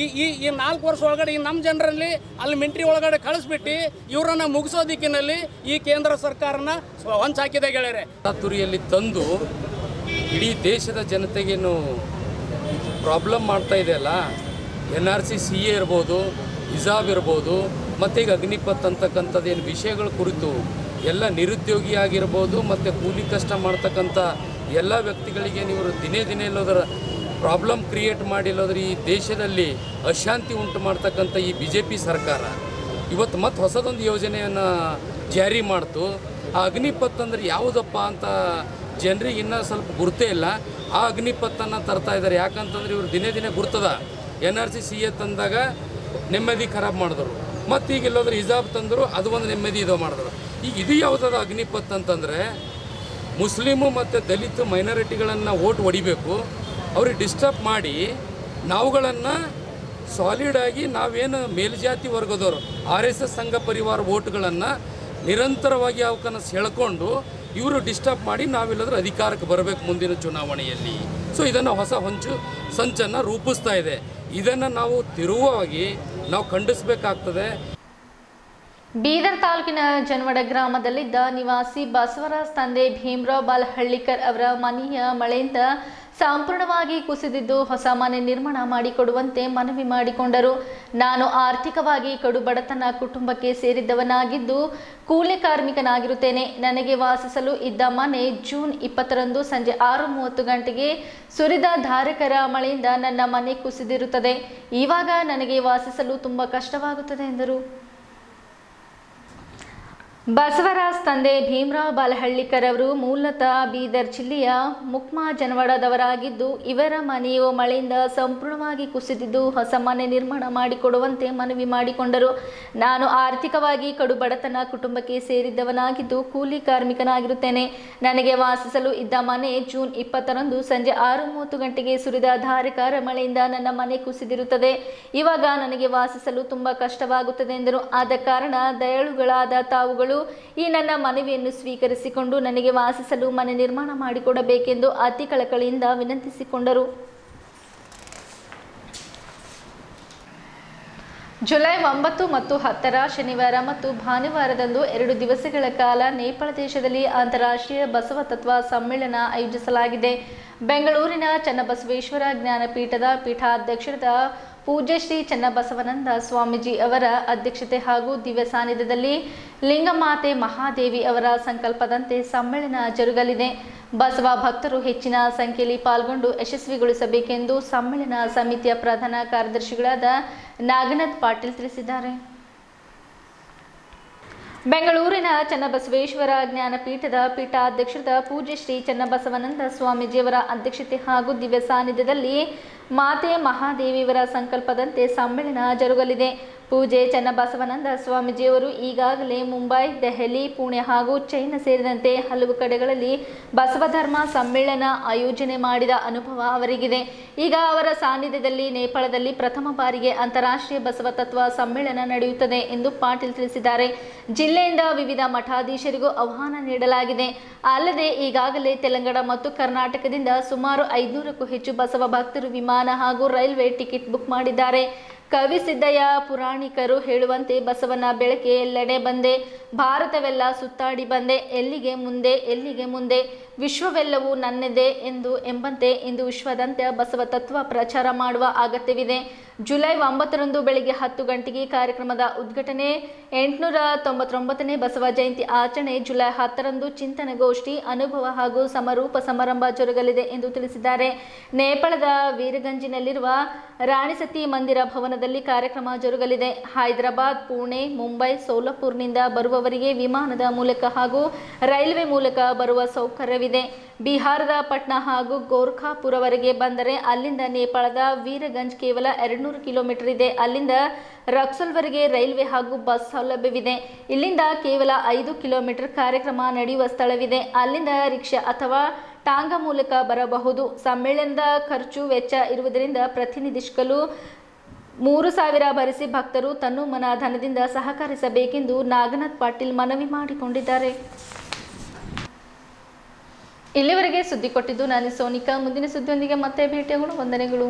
ಈ ಈ ಈ ನಾಲ್ಕು ವರ್ಷ ಒಳಗಡೆ ಈ ನಮ್ಮ ಜನರಲ್ಲಿ ಅಲ್ಲಿ ಮಿಂಟ್ರಿ ಒಳಗಡೆ ಕಳಿಸ್ಬಿಟ್ಟು ಇವರನ್ನು ಮುಗಿಸೋ ದಿಕ್ಕಿನಲ್ಲಿ ಈ ಕೇಂದ್ರ ಸರ್ಕಾರನ ಹೊಂಚಾಕಿದೆ ಗೆಳೆಯರೆ. ತುರಿಯಲ್ಲಿ ತಂದು ಇಡೀ ದೇಶದ ಜನತೆಗೇನು ಪ್ರಾಬ್ಲಮ್ ಮಾಡ್ತಾ ಇದೆಯಲ್ಲ N R C C A ಇರ್ಬೋದು, ಹಿಜಾಬ್ ಇರ್ಬೋದು, ಮತ್ತು ಈಗ ಅಗ್ನಿಪಥ್ ಅಂತಕ್ಕಂಥದ್ದು ಏನು ವಿಷಯಗಳ ಕುರಿತು ಎಲ್ಲ ನಿರುದ್ಯೋಗಿ ಆಗಿರ್ಬೋದು, ಮತ್ತು ಕೂಲಿ ಕಷ್ಟ ಮಾಡ್ತಕ್ಕಂಥ ಎಲ್ಲ ವ್ಯಕ್ತಿಗಳಿಗೆ ನೀವು ದಿನೇ ದಿನೇ ಇಲ್ಲೋದರ ಪ್ರಾಬ್ಲಮ್ ಕ್ರಿಯೇಟ್ ಮಾಡಿಲ್ಲದ್ರೆ ಈ ದೇಶದಲ್ಲಿ ಅಶಾಂತಿ ಉಂಟು ಮಾಡ್ತಕ್ಕಂಥ ಈ ಬಿ ಜೆ ಪಿ ಸರ್ಕಾರ. ಇವತ್ತು ಮತ್ತೆ ಹೊಸದೊಂದು ಯೋಜನೆಯನ್ನು ಜಾರಿ ಮಾಡ್ತು. ಆ ಅಗ್ನಿಪತ್ ಅಂದ್ರೆ ಯಾವುದಪ್ಪ ಅಂತ ಜನರಿಗೆ ಇನ್ನೂ ಸ್ವಲ್ಪ ಗುರುತೇ ಇಲ್ಲ. ಆ ಅಗ್ನಿಪಥನ್ನು ತರ್ತಾ ಇದ್ದಾರೆ. ಯಾಕಂತಂದ್ರೆ ಇವರು ದಿನೇ ದಿನೇ ಗುರ್ತದ. N R C C A ತಂದಾಗ ನೆಮ್ಮದಿ ಖರಾಬ್ ಮಾಡಿದ್ರು. ಮತ್ತು ಈಗ ಎಲ್ಲೋದ್ರೆ ಹಿಜಾಬ್ ತಂದರು, ಅದು ಒಂದು ನೆಮ್ಮದಿ ಇದು ಮಾಡಿದ್ರು. ಈಗ ಇದು ಯಾವುದದ ಅಗ್ನಿಪಥ್ ಅಂತಂದರೆ ಮುಸ್ಲಿಮು ಮತ್ತು ದಲಿತ ಮೈನಾರಿಟಿಗಳನ್ನು ಓಟ್ ಹೊಡಿಬೇಕು. ಅವ್ರಿಗೆ ಡಿಸ್ಟರ್ಬ್ ಮಾಡಿ ನಾವುಗಳನ್ನು ಸಾಲಿಡಾಗಿ ನಾವೇನು ಮೇಲ್ಜಾತಿ ವರ್ಗದವರು, ಆರ್ ಎಸ್ ಎಸ್ ಸಂಘ ಪರಿವಾರ ಓಟ್ಗಳನ್ನು ನಿರಂತರವಾಗಿ ಅವಕನ್ನು ಸೆಳ್ಕೊಂಡು ಇವರು ಡಿಸ್ಟರ್ಬ್ ಮಾಡಿ ನಾವಿಲ್ಲದ್ರೆ ಅಧಿಕಾರಕ್ಕೆ ಬರಬೇಕು ಮುಂದಿನ ಚುನಾವಣೆಯಲ್ಲಿ. ಸೊ ಇದನ್ನು ಹೊಸ ಹೊಂಚು, ಸಂಚನ್ನು ರೂಪಿಸ್ತಾ ಇದೆ. ಇದನ್ನು ನಾವು ತಿರುವಾಗಿ ನಾವು ಖಂಡಿಸಬೇಕಾಗ್ತದೆ. ಬೀದರ್ ತಾಲೂಕಿನ ಜನವಡ ಗ್ರಾಮದಲ್ಲಿದ್ದ ನಿವಾಸಿ ಬಸವರಾಜ್ ತಂದೆ ಭೀಮರಾವ್ ಬಾಲ್ ಹಳ್ಳಿಕರ್ ಅವರ ಮನೆಯ ಮಳೆಯಿಂದ ಸಂಪೂರ್ಣವಾಗಿ ಕುಸಿದಿದ್ದು ಹೊಸ ಮನೆ ನಿರ್ಮಾಣ ಮಾಡಿಕೊಡುವಂತೆ ಮನವಿ ಮಾಡಿಕೊಂಡರು. ನಾನು ಆರ್ಥಿಕವಾಗಿ ಕಡುಬಡತನ ಕುಟುಂಬಕ್ಕೆ ಸೇರಿದ್ದವನಾಗಿದ್ದು ಕೂಲಿ ಕಾರ್ಮಿಕನಾಗಿರುತ್ತೇನೆ. ನನಗೆ ವಾಸಿಸಲು ಇದ್ದ ಮನೆ ಜೂನ್ ಇಪ್ಪತ್ತರಂದು ಸಂಜೆ ಆರು ಮೂವತ್ತು ಗಂಟೆಗೆ ಸುರಿದ ಧಾರಕರ ಮಳೆಯಿಂದ ನನ್ನ ಮನೆ ಕುಸಿದಿರುತ್ತದೆ. ಇವಾಗ ನನಗೆ ವಾಸಿಸಲು ತುಂಬ ಕಷ್ಟವಾಗುತ್ತದೆ ಎಂದರು. ಬಸವರಾಜ್ ತಂದೆ ಭೀಮರಾವ್ ಬಾಲಹಳ್ಳಿಕರ್ ಅವರು ಮೂಲತಃ ಬೀದರ್ ಜಿಲ್ಲೆಯ ಮುಕ್ಮಾ ಜನವಾಡದವರಾಗಿದ್ದು, ಇವರ ಮನೆಯು ಮಳೆಯಿಂದ ಸಂಪೂರ್ಣವಾಗಿ ಕುಸಿದಿದ್ದು ಹೊಸ ಮನೆ ನಿರ್ಮಾಣ ಮಾಡಿಕೊಡುವಂತೆ ಮನವಿ ಮಾಡಿಕೊಂಡರು. ನಾನು ಆರ್ಥಿಕವಾಗಿ ಕಡು ಬಡತನ ಕುಟುಂಬಕ್ಕೆ ಸೇರಿದ್ದವನಾಗಿದ್ದು, ಕೂಲಿ ಕಾರ್ಮಿಕನಾಗಿರುತ್ತೇನೆ. ನನಗೆ ವಾಸಿಸಲು ಇದ್ದ ಮನೆ ಜೂನ್ ಇಪ್ಪತ್ತರಂದು ಸಂಜೆ ಆರು ಮೂವತ್ತು ಗಂಟೆಗೆ ಸುರಿದ ಧಾರಕಾರ ಮಳೆಯಿಂದ ನನ್ನ ಮನೆ ಕುಸಿದಿರುತ್ತದೆ. ಇವಾಗ ನನಗೆ ವಾಸಿಸಲು ತುಂಬ ಕಷ್ಟವಾಗುತ್ತದೆ ಎಂದರು. ಆದ ಕಾರಣ ದಯಾಳುಗಳಾದ ತಾವುಗಳು ಈ ನನ್ನ ಮನವಿಯನ್ನು ಸ್ವೀಕರಿಸಿಕೊಂಡು ನನಗೆ ವಾಸಿಸಲು ಮನೆ ನಿರ್ಮಾಣ ಮಾಡಿಕೊಡಬೇಕೆಂದು ಅತಿ ಕಳಕಳಿಯಿಂದ ವಿನಂತಿಸಿಕೊಂಡರು. ಜುಲೈ ಒಂಬತ್ತು ಮತ್ತು ಹತ್ತರ ಶನಿವಾರ ಮತ್ತು ಭಾನುವಾರದಂದು ಎರಡು ದಿವಸಗಳ ಕಾಲ ನೇಪಾಳ ದೇಶದಲ್ಲಿ ಅಂತಾರಾಷ್ಟ್ರೀಯ ಬಸವ ತತ್ವ ಸಮ್ಮೇಳನ ಆಯೋಜಿಸಲಾಗಿದೆ. ಬೆಂಗಳೂರಿನ ಚನ್ನಬಸವೇಶ್ವರ ಜ್ಞಾನಪೀಠದ ಪೀಠಾಧ್ಯಕ್ಷರಾದ ಪೂಜ್ಯ ಶ್ರೀ ಚನ್ನಬಸವನಂದ ಸ್ವಾಮೀಜಿ ಅವರ ಅಧ್ಯಕ್ಷತೆ ಹಾಗೂ ದಿವ್ಯ ಸಾನ್ನಿಧ್ಯದಲ್ಲಿ ಲಿಂಗಮಾತೆ ಮಹಾದೇವಿ ಅವರ ಸಂಕಲ್ಪದಂತೆ ಸಮ್ಮೇಳನ ಜರುಗಲಿದೆ. ಬಸವ ಭಕ್ತರು ಹೆಚ್ಚಿನ ಸಂಖ್ಯೆಯಲ್ಲಿ ಪಾಲ್ಗೊಂಡು ಯಶಸ್ವಿಗೊಳಿಸಬೇಕೆಂದು ಸಮ್ಮೇಳನ ಸಮಿತಿಯ ಪ್ರಧಾನ ಕಾರ್ಯದರ್ಶಿಗಳಾದ ನಾಗನಾಥ್ ಪಾಟೀಲ್ ತಿಳಿಸಿದ್ದಾರೆ. ಬೆಂಗಳೂರಿನ ಚನ್ನಬಸವೇಶ್ವರ ಜ್ಞಾನಪೀಠದ ಪೀಠಾಧ್ಯಕ್ಷರಾದ ಪೂಜ್ಯ ಶ್ರೀ ಚನ್ನಬಸವನಂದ ಸ್ವಾಮೀಜಿಯವರ ಅಧ್ಯಕ್ಷತೆ ಹಾಗೂ ದಿವ್ಯ ಸಾನ್ನಿಧ್ಯದಲ್ಲಿ ಮಾತೆ ಮಹಾದೇವಿಯವರ ಸಂಕಲ್ಪದಂತೆ ಸಮ್ಮೇಳನ ಜರುಗಲಿದೆ. ಪೂಜೆ ಚನ್ನಬಸವನಂದ ಸ್ವಾಮೀಜಿಯವರು ಈಗಾಗಲೇ ಮುಂಬೈ, ದೆಹಲಿ, ಪುಣೆ ಹಾಗೂ ಚೈನಾ ಸೇರಿದಂತೆ ಹಲವು ಕಡೆಗಳಲ್ಲಿ ಬಸವಧರ್ಮ ಸಮ್ಮೇಳನ ಆಯೋಜನೆ ಮಾಡಿದ ಅನುಭವ ಅವರಿಗಿದೆ. ಈಗ ಅವರ ಸಾನ್ನಿಧ್ಯದಲ್ಲಿ ನೇಪಾಳದಲ್ಲಿ ಪ್ರಥಮ ಬಾರಿಗೆ ಅಂತಾರಾಷ್ಟ್ರೀಯ ಬಸವ ತತ್ವ ಸಮ್ಮೇಳನ ನಡೆಯುತ್ತದೆ ಎಂದು ಪಾಟೀಲ್ ತಿಳಿಸಿದ್ದಾರೆ. ಜಿಲ್ಲೆಯಿಂದ ವಿವಿಧ ಮಠಾಧೀಶರಿಗೂ ಆಹ್ವಾನ ನೀಡಲಾಗಿದೆ. ಅಲ್ಲದೆ ಈಗಾಗಲೇ ತೆಲಂಗಾಣ ಮತ್ತು ಕರ್ನಾಟಕದಿಂದ ಸುಮಾರು ಐದುನೂರಕ್ಕೂ ಹೆಚ್ಚು ಬಸವ ಭಕ್ತರು ವಿಮಾನ ಹಾಗೂ ರೈಲ್ವೆ ಟಿಕೆಟ್ ಬುಕ್ ಮಾಡಿದ್ದಾರೆ. ಕವಿ ಸಿದ್ದಯ್ಯ ಪುರಾಣಿಕರು ಹೇಳುವಂತೆ ಬಸವನ ಬೆಳಕೆ ಎಲ್ಲೆಡೆ ಬಂದೆ, ಭಾರತವೆಲ್ಲ ಸುತ್ತಾಡಿ ಬಂದೆ, ಎಲ್ಲಿಗೆ ಮುಂದೆ ಎಲ್ಲಿಗೆ ಮುಂದೆ ವಿಶ್ವವೆಲ್ಲವೂ ನನ್ನದೇ ಎಂದು ಎಂಬಂತೆ ಇಂದು ವಿಶ್ವದಂತ ಬಸವ ತತ್ವ ಪ್ರಚಾರ ಮಾಡುವ ಅಗತ್ಯವಿದೆ. ಜುಲೈ ಒಂಬತ್ತರಂದು ಬೆಳಿಗ್ಗೆ ಹತ್ತು ಗಂಟೆಗೆ ಕಾರ್ಯಕ್ರಮದ ಉದ್ಘಾಟನೆ. ಎಂಟುನೂರ ತೊಂಬತ್ತೊಂಬತ್ತನೇ ಬಸವ ಜಯಂತಿ ಆಚರಣೆ ಜುಲೈ ಹತ್ತರಂದು ಚಿಂತನಗೋಷ್ಠಿ, ಅನುಭವ ಹಾಗೂ ಸಮರೂಪ ಸಮಾರಂಭ ಜರುಗಲಿದೆ ಎಂದು ತಿಳಿಸಿದ್ದಾರೆ. ನೇಪಾಳದ ವೀರಗಂಜಿನಲ್ಲಿರುವ ರಾಣಿಸತಿ ಮಂದಿರ ಭವನದಲ್ಲಿ ಕಾರ್ಯಕ್ರಮ ಜರುಗಲಿದೆ. ಹೈದರಾಬಾದ್, ಪುಣೆ, ಮುಂಬೈ, ಸೋಲಾಪುರ್ನಿಂದ ಬರುವವರಿಗೆ ವಿಮಾನದ ಮೂಲಕ ಹಾಗೂ ರೈಲ್ವೆ ಮೂಲಕ ಬರುವ ಸೌಕರ್ಯವಿದೆ ಬಿಹಾರದ ಪಟ್ನಾ ಹಾಗೂ ಗೋರ್ಖಾಪುರವರೆಗೆ ಬಂದರೆ ಅಲ್ಲಿಂದ ನೇಪಾಳದ ವೀರಗಂಜ್ ಕೇವಲ ಎರಡುನೂರು ಕಿಲೋಮೀಟರ್ ಇದೆ. ಅಲ್ಲಿಂದ ರಕ್ಸಲ್ವರೆಗೆ ರೈಲ್ವೆ ಹಾಗೂ ಬಸ್ ಸೌಲಭ್ಯವಿದೆ. ಇಲ್ಲಿಂದ ಕೇವಲ ಐದು ಕಿಲೋಮೀಟರ್ ಕಾರ್ಯಕ್ರಮ ನಡೆಯುವ ಸ್ಥಳವಿದೆ. ಅಲ್ಲಿಂದ ರಿಕ್ಷಾ ಅಥವಾ ಟಾಂಗ ಮೂಲಕ ಬರಬಹುದು. ಸಮ್ಮೇಳನದ ಖರ್ಚು ವೆಚ್ಚ ಇರುವುದರಿಂದ ಪ್ರತಿನಿಧಿಸಲು ಮೂರು ಸಾವಿರ ಭರಿಸಿ ಭಕ್ತರು ತನ್ನು ಮನ ಧನದಿಂದ ಸಹಕರಿಸಬೇಕೆಂದು ನಾಗನಾಥ್ ಪಾಟೀಲ್ ಮನವಿ ಮಾಡಿಕೊಂಡಿದ್ದಾರೆ. ಇಲ್ಲಿವರೆಗೆ ಸುದ್ದಿ ಕೊಟ್ಟಿದ್ದು ನಾನು ಸೋನಿಕಾ. ಮುಂದಿನ ಸುದ್ದಿಯೊಂದಿಗೆ ಮತ್ತೆ ಭೇಟಿಯಾಗೋಣ. ವಂದನೆಗಳು.